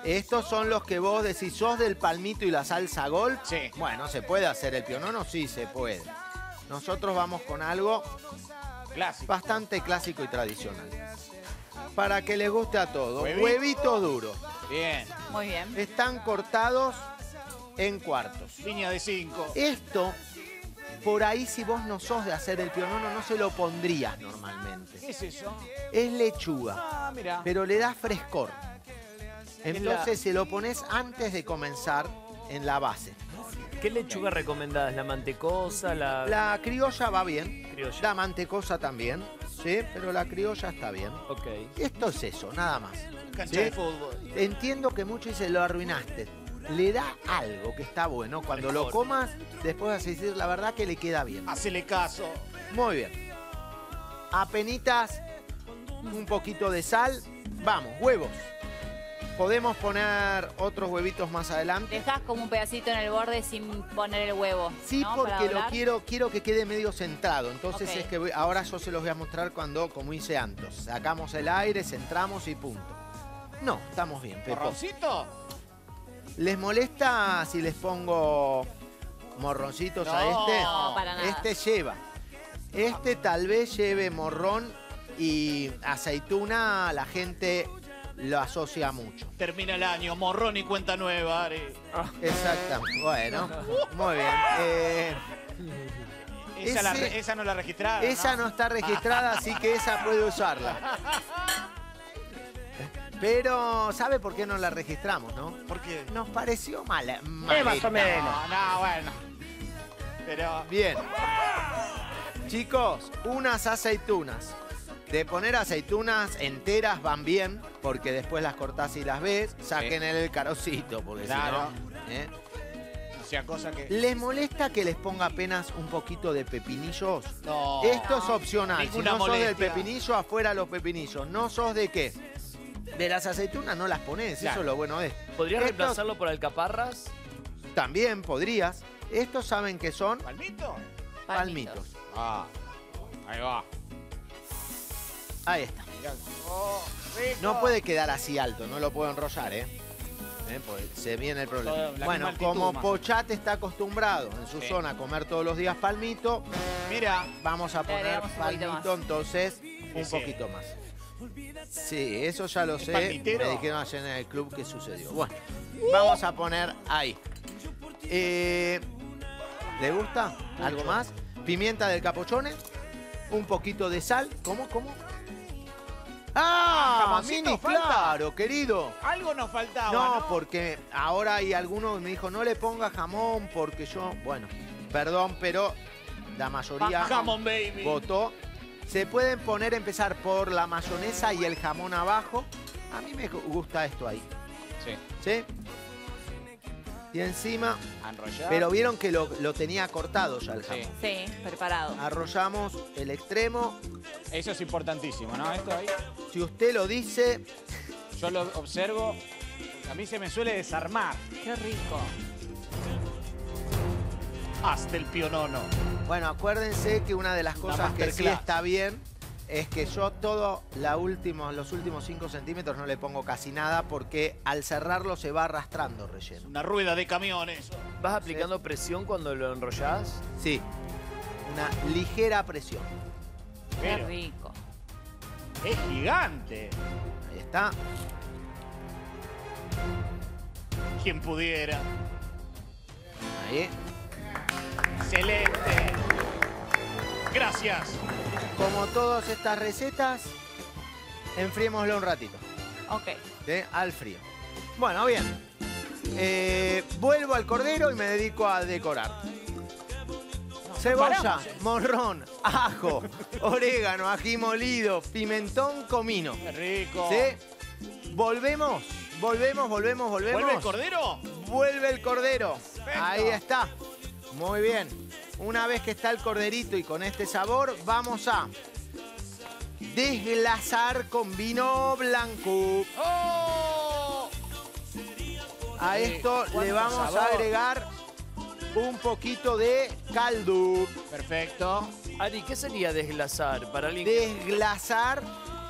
Estos son los que vos decís, sos del palmito y la salsa gol. Sí. Bueno, ¿se puede hacer el pionono? Sí, se puede. Nosotros vamos con algo Clásico. bastante clásico y tradicional. Para que les guste a todos. Huevito. Huevitos duros. Bien. muy bien. Están cortados en cuartos. Línea de 5. Esto, por ahí si vos no sos de hacer el pionono, no se lo pondrías ¿Qué normalmente. es eso? Es lechuga, Ah, mira. pero le da frescor. Es Entonces se lo pones antes de comenzar en la base. ¿Qué lechuga recomendás? ¿La mantecosa? ¿La, La criolla va bien, criolla? la mantecosa también, sí, pero la criolla está bien. Ok. Esto es eso, nada más. Cancha ¿sí? de fútbol. Entiendo que muchos dicen, lo arruinaste. Le da algo que está bueno. Cuando lo comas, después vas a decir la verdad que le queda bien. Hacele caso. Muy bien. Apenitas, un poquito de sal. Vamos, huevos. Podemos poner otros huevitos más adelante. Dejás como un pedacito en el borde sin poner el huevo. Sí, porque lo quiero, quiero que quede medio centrado. Entonces es que voy- ahora yo se los voy a mostrar cuando, como hice antes. Sacamos el aire, centramos y punto. No, estamos bien, Pepo. ¿Morroncito? ¿Les molesta si les pongo morroncitos a No, este? No, para nada. Este lleva. Este tal vez lleve morrón y aceituna, la gente lo asocia mucho. Termina el año. Morrón y cuenta nueva, Ari. Exactamente. Bueno, muy bien. Eh, Esa, la Ese- re- esa no la registraron. esa no está registrada, así que esa puede usarla. Pero, ¿sabe por qué no la registramos, no? ¿Por qué? Nos pareció mala. Eh, maleta. más o menos. No, no, bueno. Pero. Bien. Chicos, unas aceitunas. De poner aceitunas enteras van bien, porque después las cortás y las ves. Saquen el carocito, porque Claro. si no. ¿eh? O sea, cosa que. ¿Les molesta que les ponga apenas un poquito de pepinillos? No. Esto es opcional. Si no sos del molestia. pepinillo, afuera los pepinillos. ¿No sos de qué? De las aceitunas no las pones, Claro. eso es lo bueno de ¿Podrías Estos- reemplazarlo por alcaparras? También podrías. Estos saben que son ¿Palmito? palmitos. Ah. Ahí va. Ahí está. Oh. No puede quedar así alto, no lo puedo enrollar, ¿eh? ¿Eh? Pues se viene el problema. La bueno, como más. Pochate está acostumbrado en su Sí. zona a comer todos los días palmito, Mira. vamos a poner palmito entonces un Sí. poquito más. Sí, eso ya lo ¿Es sé. palmitero? Me dijeron ayer en el club que sucedió. Bueno, vamos a poner ahí. Eh, ¿Le gusta? ¿Algo más? Pimienta del capochone, un poquito de sal. ¿Cómo? ¿Cómo? ¡Ah! jamoncito Mini, falta. claro, querido. Algo nos faltaba. No, No, porque ahora hay alguno que me dijo, no le ponga jamón porque yo, bueno, perdón, pero la mayoría Jamón baby. votó. Se pueden poner, empezar por la mayonesa y el jamón abajo. A mí me gusta esto ahí, Sí. ¿sí? Y encima, enrollar. pero vieron que lo, lo tenía cortado ya el jamón. Sí, preparado. Arrollamos el extremo. Eso es importantísimo, ¿no? Esto ahí. Si usted lo dice, Yo lo observo. A mí se me suele desarmar. Qué rico. Hasta el pionono. Bueno, acuérdense que una de las cosas que sí está bien es que yo todo la último, los últimos 5 centímetros no le pongo casi nada porque al cerrarlo se va arrastrando relleno. Una rueda de camiones. ¿Vas aplicando presión cuando lo enrollás? Sí, una ligera presión. Qué Pero rico. es gigante. Ahí está. Quien pudiera. Ahí. Excelente. Gracias. Como todas estas recetas, enfriémoslo un ratito. Ok. ¿sí? Al frío. Bueno, bien. Eh, vuelvo al cordero y me dedico a decorar. Cebolla, morrón, ajo, orégano, ají molido, pimentón, comino. Qué rico. ¿Sí? Volvemos, volvemos, volvemos, volvemos. ¿Vuelve el cordero? Vuelve el cordero. Ahí está. Muy bien. Una vez que está el corderito y con este sabor, vamos a desglasar con vino blanco. ¡Oh! A esto le vamos a agregar un poquito de caldo. Perfecto. Ari, ¿qué sería desglasar para alguien que...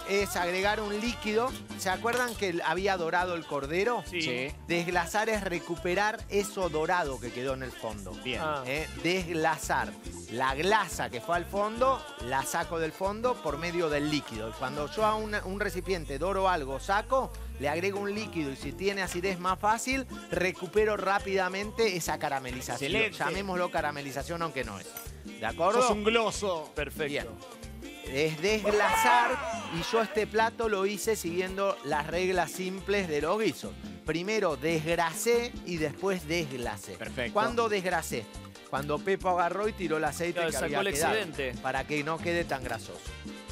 Es agregar un líquido. ¿Se acuerdan que había dorado el cordero? Sí. Desglasar es recuperar eso dorado que quedó en el fondo. Bien. Ah. ¿eh? Desglasar. La glasa que fue al fondo, la saco del fondo por medio del líquido. Cuando yo a un, un recipiente doro algo saco, le agrego un líquido y si tiene acidez más fácil, recupero rápidamente esa caramelización. Excelente. Llamémoslo caramelización aunque no es. ¿De acuerdo? Sos un gloso. Perfecto. Bien. Es desglasar y yo este plato lo hice siguiendo las reglas simples de los guisos. Primero desgrasé y después desglasé. Perfecto. ¿Cuándo desgrasé? Cuando Pepo agarró y tiró el aceite Claro, que sacó había el quedado, excedente. para que no quede tan grasoso.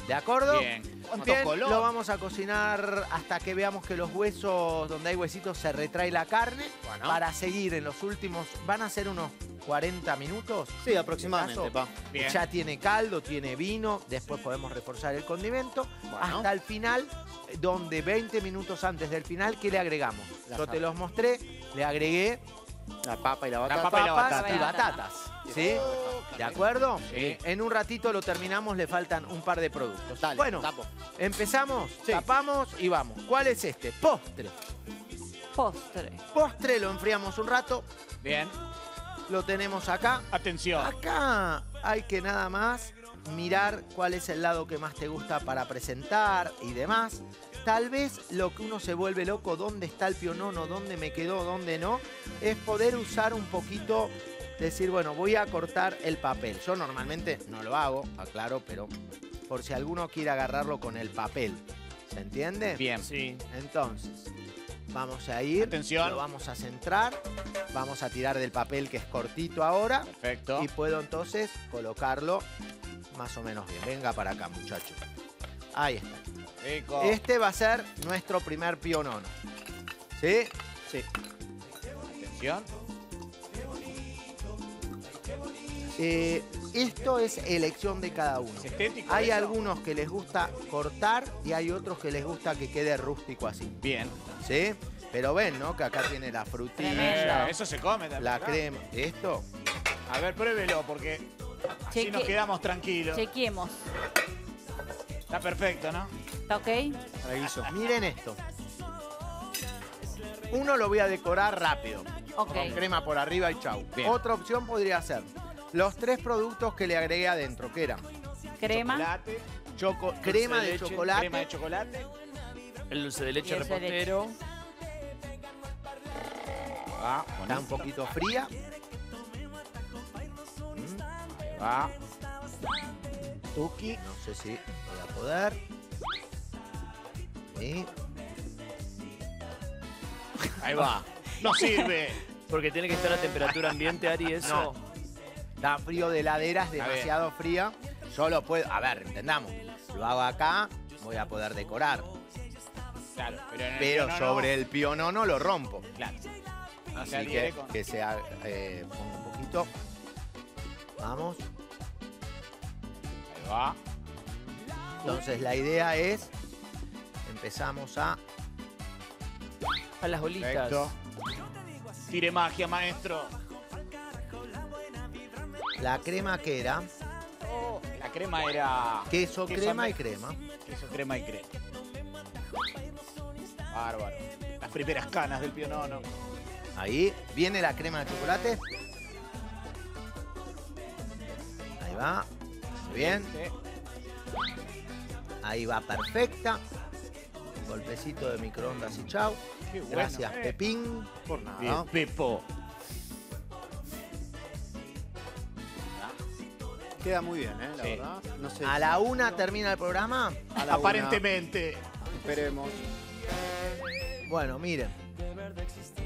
¿De acuerdo? Bien. ¿Cuánto Bien, color? lo vamos a cocinar hasta que veamos que los huesos, donde hay huesitos, se retrae la carne. Bueno. Para seguir en los últimos, van a ser unos 40 minutos. Sí, aproximadamente, pa. Bien. Ya tiene caldo, tiene vino, después podemos reforzar el condimento. Bueno. Hasta el final, donde 20 minutos antes del final, ¿qué le agregamos? La Yo te los mostré, le agregué La papa y la batata. papa y la batata. y batatas. ¿Sí? ¿De acuerdo? Sí. En un ratito lo terminamos, le faltan un par de productos. Dale, bueno, tapo. empezamos, Sí. tapamos y vamos. ¿Cuál es este? Postre. Postre. Postre lo enfriamos un rato, Bien. Lo tenemos acá. Atención. Acá hay que nada más mirar cuál es el lado que más te gusta para presentar y demás. Tal vez lo que uno se vuelve loco, dónde está el pionono, dónde me quedó, dónde no, es poder usar un poquito, decir, bueno, voy a cortar el papel. Yo normalmente no lo hago, aclaro, pero por si alguno quiere agarrarlo con el papel. ¿Se entiende? Bien. Sí. Entonces, vamos a ir, Atención. lo vamos a centrar, vamos a tirar del papel que es cortito ahora Perfecto. y puedo entonces colocarlo más o menos bien. Venga para acá, muchachos. Ahí está. Rico. Este va a ser nuestro primer pionono. ¿Sí? Sí. Atención. Eh, esto es elección de cada uno. ¿Es Hay eso? algunos que les gusta cortar y hay otros que les gusta que quede rústico así. Bien. ¿Sí? Pero ven, ¿no? Que acá tiene la frutilla. Eh, eso se come también. la crema. ¿Esto? A ver, pruébelo, porque así Cheque- nos quedamos tranquilos. Chequeemos. Está perfecto, ¿no? ¿Está ok? Guiso. Miren esto. Uno lo voy a decorar rápido. Ok. Con crema por arriba y chau. Bien. Otra opción podría ser los tres productos que le agregué adentro, que eran Crema. Chocolate, choco- crema de, leche, chocolate, crema de chocolate. El dulce de leche dulce de leche. repostero. Va, está un poquito fría. va. Tuki. No sé si voy a poder. Sí. Ahí va. No sirve. Porque tiene que estar a temperatura ambiente, Ari, eso. No. Está frío de heladera, es demasiado fría. Yo lo puedo. A ver, entendamos. Lo hago acá, voy a poder decorar. Claro, pero, en el Pero pionono- sobre el pionono lo rompo. Claro. Así que, con- que se haga, eh, ponga un poquito. Vamos. Ahí va. Entonces la idea es. Empezamos a. A las bolitas. Perfecto. Tire magia, maestro. La crema que era. Oh, la crema era Queso, Queso crema y crema. queso, crema y crema. Bárbaro. Las primeras canas del pionono. Ahí. Viene la crema de chocolate. Ahí va. Muy bien. Ahí va perfecta. Golpecito de microondas y chau. Qué bueno, Gracias, eh. Pepín. Por nada. Bien, Pepo. Queda muy bien, ¿eh? La Sí. verdad. No sé. A la una termina el programa. a la Aparentemente. una. Esperemos. Bueno, miren.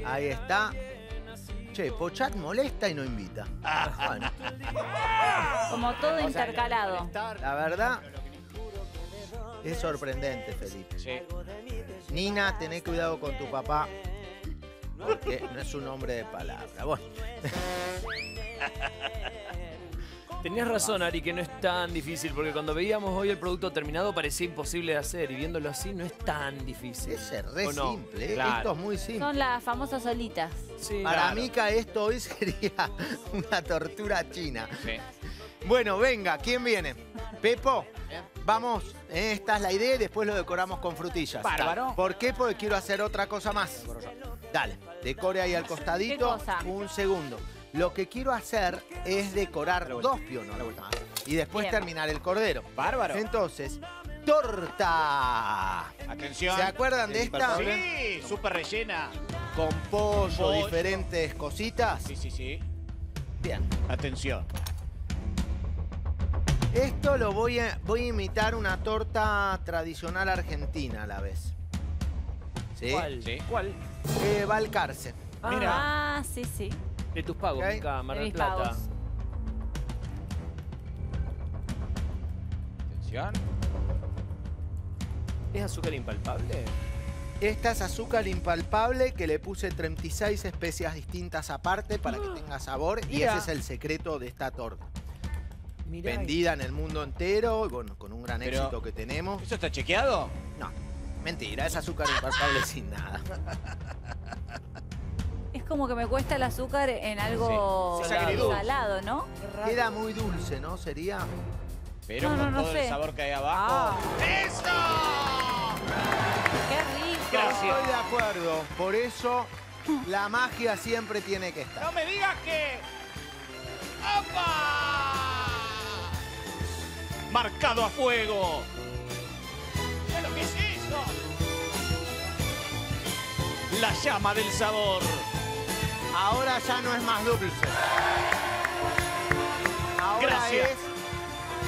Ahí está. Che, Pochat molesta y no invita. Bueno, Como todo intercalado. la verdad es sorprendente, Felipe. Sí. Nina, tené cuidado con tu papá. Porque no es un hombre de palabra. Bueno, Tenías razón, Ari, que no es tan difícil, porque cuando veíamos hoy el producto terminado parecía imposible de hacer, y viéndolo así no es tan difícil. ese es re ¿O no? simple. ¿eh? Claro. Esto es muy simple. Son las famosas solitas. Sí. Para Claro. Mica esto hoy sería una tortura china. Sí. Bueno, venga, ¿quién viene? Pepo, vamos, eh, esta es la idea y después lo decoramos con frutillas. Bárbaro. ¿Por qué? Porque quiero hacer otra cosa más. Dale, decore ahí al costadito. ¿Qué cosa? Un segundo. Lo que quiero hacer es decorar dos piononos más y después Bien. terminar el cordero. Bárbaro. Entonces, torta. Atención. ¿Se acuerdan de esta? Sí, súper rellena. Con pollo, Pollo. diferentes cositas. Sí, sí, sí. Bien. Atención. Esto lo voy a, voy a imitar una torta tradicional argentina a la vez. ¿Sí? ¿Cuál? Sí. ¿Cuál? Eh, Balcarce. Mira. Ah, sí, sí. De tus pagos, Ok. Mica, Mar De del Plata. pagos. Atención. ¿Es azúcar impalpable? Esta es azúcar impalpable que le puse 36 especias distintas aparte para que tenga sabor y Mira. ese es el secreto de esta torta. Mirá. Vendida en el mundo entero, bueno, con un gran Pero- éxito que tenemos. ¿Eso está chequeado? No, mentira, es azúcar impalpable sin nada. Es como que me cuesta el azúcar en algo Sí, es agridulce. salado, ¿no? Queda muy dulce, ¿no? Sería... Pero No, con no, no todo sé. el sabor que hay abajo. Ah. ¡Eso! ¡Qué rico! Gracias. Estoy de acuerdo, por eso la magia siempre tiene que estar. ¡No me digas que! ¡Opa! Marcado a fuego. ¿Qué lo que es eso? La llama del sabor. Ahora ya no es más dulce. Ahora Gracias. es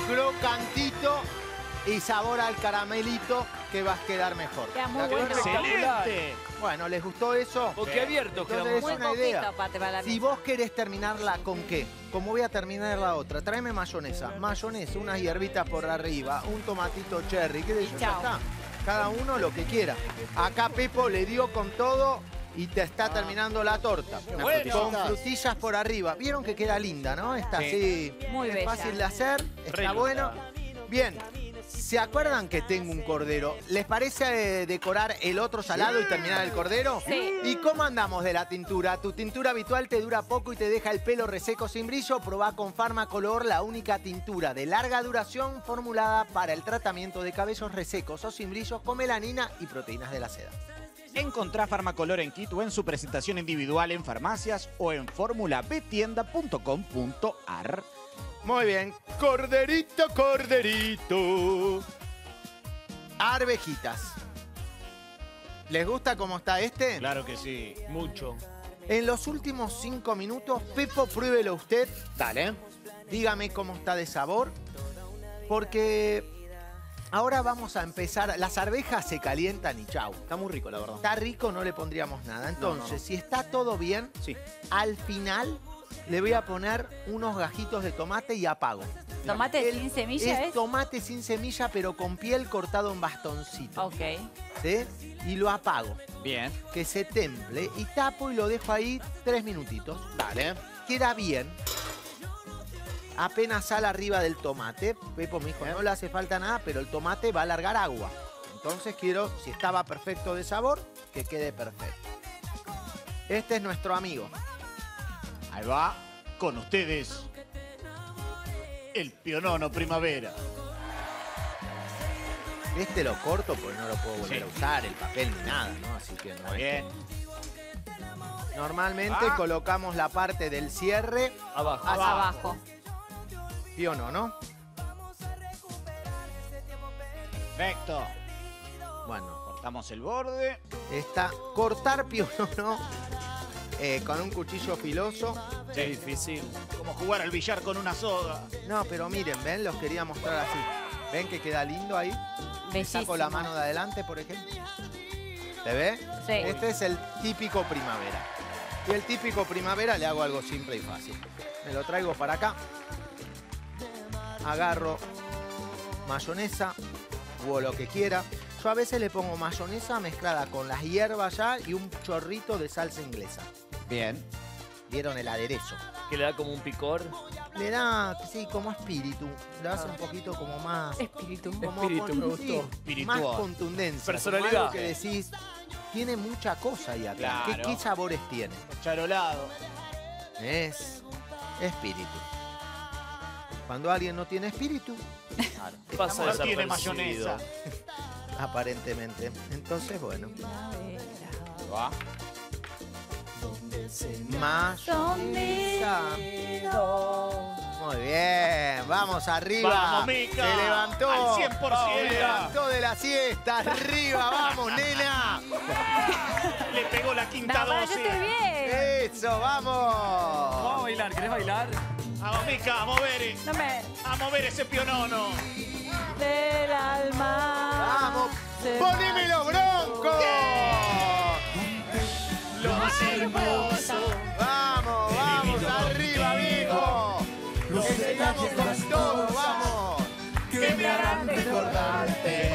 crocantito y sabor al caramelito que va a quedar mejor. Queda muy bueno. ¡Excelente! Bueno, ¿les gustó eso? Boquiabiertos Entonces, quedamos. Muy una poquito, idea. para Si vos querés terminarla con qué, como voy a terminar la otra, tráeme mayonesa, mayonesa, unas hierbitas por arriba, un tomatito cherry, qué sé yo, ya chao. está. Cada uno lo que quiera. Acá Pepo le dio con todo y te está terminando la torta. Bueno. Con frutillas por arriba. Vieron que queda linda, ¿no? Está así. Muy es bella. fácil de hacer, Re está bueno. Bien. ¿Se acuerdan que tengo un cordero? ¿Les parece eh, decorar el otro salado y terminar el cordero? Sí. ¿Y cómo andamos de la tintura? ¿Tu tintura habitual te dura poco y te deja el pelo reseco sin brillo? Probá con Farmacolor la única tintura de larga duración formulada para el tratamiento de cabellos resecos o sin brillos con melanina y proteínas de la seda. Encontrá Farmacolor en kit o en su presentación individual en farmacias o en formulabtienda.com.ar. Muy bien. Corderito, corderito. Arvejitas. ¿Les gusta cómo está este? Claro que sí. Mucho. En los últimos cinco minutos, Pepo, pruébelo usted. Dale. Dígame cómo está de sabor. Porque ahora vamos a empezar. Las arvejas se calientan y chau. Está muy rico, la verdad. Está rico, no le pondríamos nada. Entonces, no, no. si está todo bien, Sí. al final le voy a poner unos gajitos de tomate y apago. Tomate El- sin semilla es es. tomate sin semilla, pero con piel cortado en bastoncito. Ok. ¿sí? Y lo apago. Bien. Que se temple y tapo y lo dejo ahí tres minutitos. Dale. Queda bien. Apenas sal arriba del tomate. Pepo me dijo, no le hace falta nada, pero el tomate va a largar agua. Entonces quiero, si estaba perfecto de sabor, que quede perfecto. Este es nuestro amigo. Ahí va. Con ustedes. El pionono primavera. Este lo corto porque no lo puedo volver Sí. a usar, el papel ni nada, ¿no? Así que no es Bien. que- Normalmente Ah. colocamos la parte del cierre Abajo. Hacia Abajo. Piono, ¿no? Perfecto. Bueno, Cortamos el borde. está cortar piono, ¿no? Eh, con un cuchillo filoso. Qué difícil. Como jugar al billar con una soga. No, pero miren, ven, los quería mostrar así. ¿Ven que queda lindo ahí? Saco la mano de adelante, por ejemplo. ¿Se ve? Sí. Este es el típico primavera. Y el típico primavera le hago algo simple y fácil. Me lo traigo para acá. Agarro mayonesa o lo que quiera. Yo a veces le pongo mayonesa mezclada con las hierbas ya y un chorrito de salsa inglesa. Bien. ¿Vieron el aderezo? Que le da como un picor. Le da, sí, como espíritu. Le hace un poquito como más... Espíritu. como Espíritu, con- me gustó. sí, más contundencia. Personalidad. Algo que decís, tiene mucha cosa ahí acá. ¿Qué, Claro. qué sabores tiene? Charolado. Es espíritu. Cuando alguien no tiene espíritu, Pasa No tiene mayonesa. aparentemente. Entonces, bueno. Va. Mayonesa. Muy bien, vamos arriba. Vamos, Mica. Se levantó. Al 100%. Se levantó de la siesta. Arriba, vamos, nena. Le pegó la quinta No, pero yo dosis. estoy bien. Eso, Vamos a vamos. bailar, ¿querés bailar? Vamos, Mica, a mover. No me. A mover ese pionono. Del alma. Vamos. se ¡Poneme los broncos! Lo más hermoso. Vamos, vamos, arriba, viejo. Enseñamos con todo, vamos. Que me harán recordarte.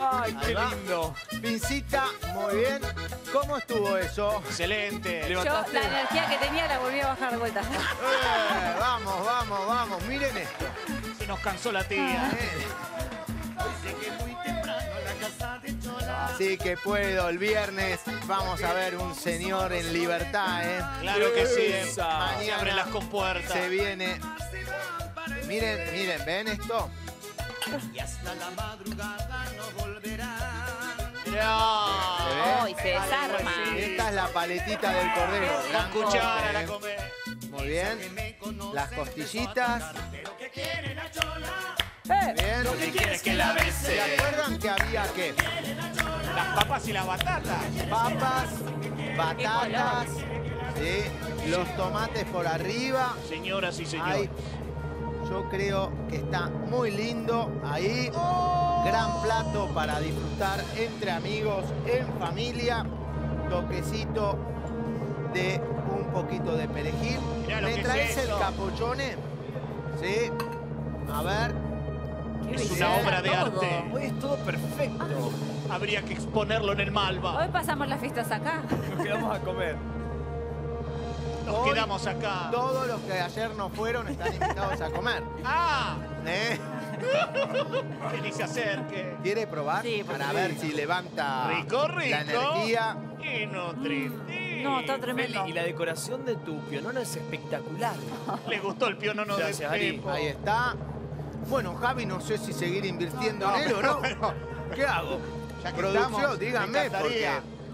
Ay, va. lindo. Pincita, muy bien. ¿Cómo estuvo eso? Excelente. Yo la energía que tenía la volví a bajar de vuelta. Eh, vamos, vamos, vamos. Miren esto. nos cansó la tía. Así que puedo, el viernes vamos a ver un señor en libertad, ¿eh? Claro que sí. Se abren las compuertas. Se viene. Miren, miren, ¿ven esto? Mirá. ¿Se ve? Hoy se desarma. Esta es la paletita del cordero. Con gran cuchara corte, la ¿eh? come. Muy bien. Las costillitas. Eh, Bien. ¿Qué quieres que la ¿Se bese? acuerdan que había qué? Las papas y las batatas. Papas, batatas, ¿sí? los tomates por arriba. Señoras y señores. Yo creo que está muy lindo ahí. Gran plato para disfrutar entre amigos, en familia. Toquecito de un poquito de perejil. ¿Me es traes el capuchone? Sí. A ver. Es una obra de todo. arte. Hoy es todo perfecto. Habría que exponerlo en el Malva. Hoy pasamos las fiestas acá. Nos quedamos a comer. Nos Hoy- quedamos acá. Todos los que ayer no fueron están invitados a comer. ¡Ah! ¿Eh? Que ni se acerque. ¿Quiere probar? Sí, por Para ver si levanta Rico, rico. la energía. Y nutritiva. No, está tremendo. Feli, y la decoración de tu pionono es espectacular. Le gustó el pionono de. Pepo. Ahí está. Bueno, Javi, no sé si seguir invirtiendo en él o no. ¿Qué hago? Ya que Producción, estamos, me díganme, porque...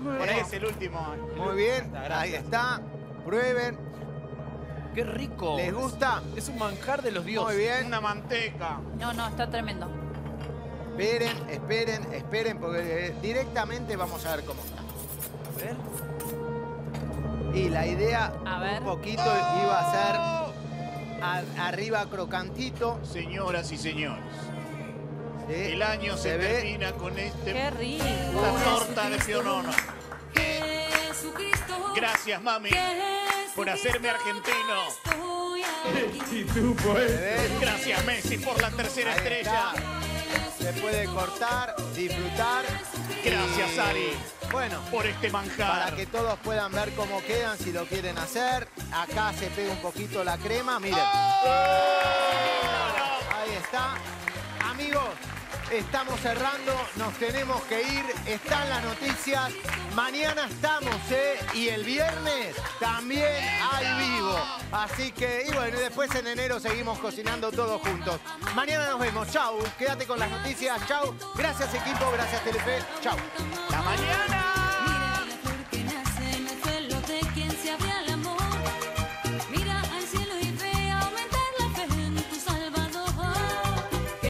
Por ahí es el último. Muy bien, ahí está. Prueben. ¡Qué rico! ¿Les gusta? Es un manjar de los dioses. Muy bien. Una manteca. No, no, está tremendo. Esperen, esperen, esperen, porque eh, directamente vamos a ver cómo está. A ver. Y la idea A ver. un poquito iba a ser a- arriba crocantito. Señoras y señores, ¿sí? el año se, termina con este Qué rico. esta torta de pionono. Gracias, mami, por hacerme argentino. Ve. Gracias, Messi, por la tercera Ahí estrella. está. Se puede cortar, disfrutar. Gracias, Y, Ari. Bueno, Por este manjar. para que todos puedan ver cómo quedan, si lo quieren hacer. Acá se pega un poquito la crema, miren. Ahí está. Amigos, estamos cerrando, nos tenemos que ir. Están las noticias. Mañana estamos, ¿eh? Y el viernes también hay vivo. Así que, y bueno, después en enero seguimos cocinando todos juntos. Mañana nos vemos. Chau. Quédate con las noticias. Chau. Gracias, equipo. Gracias, Telefe. Chau. La mañana.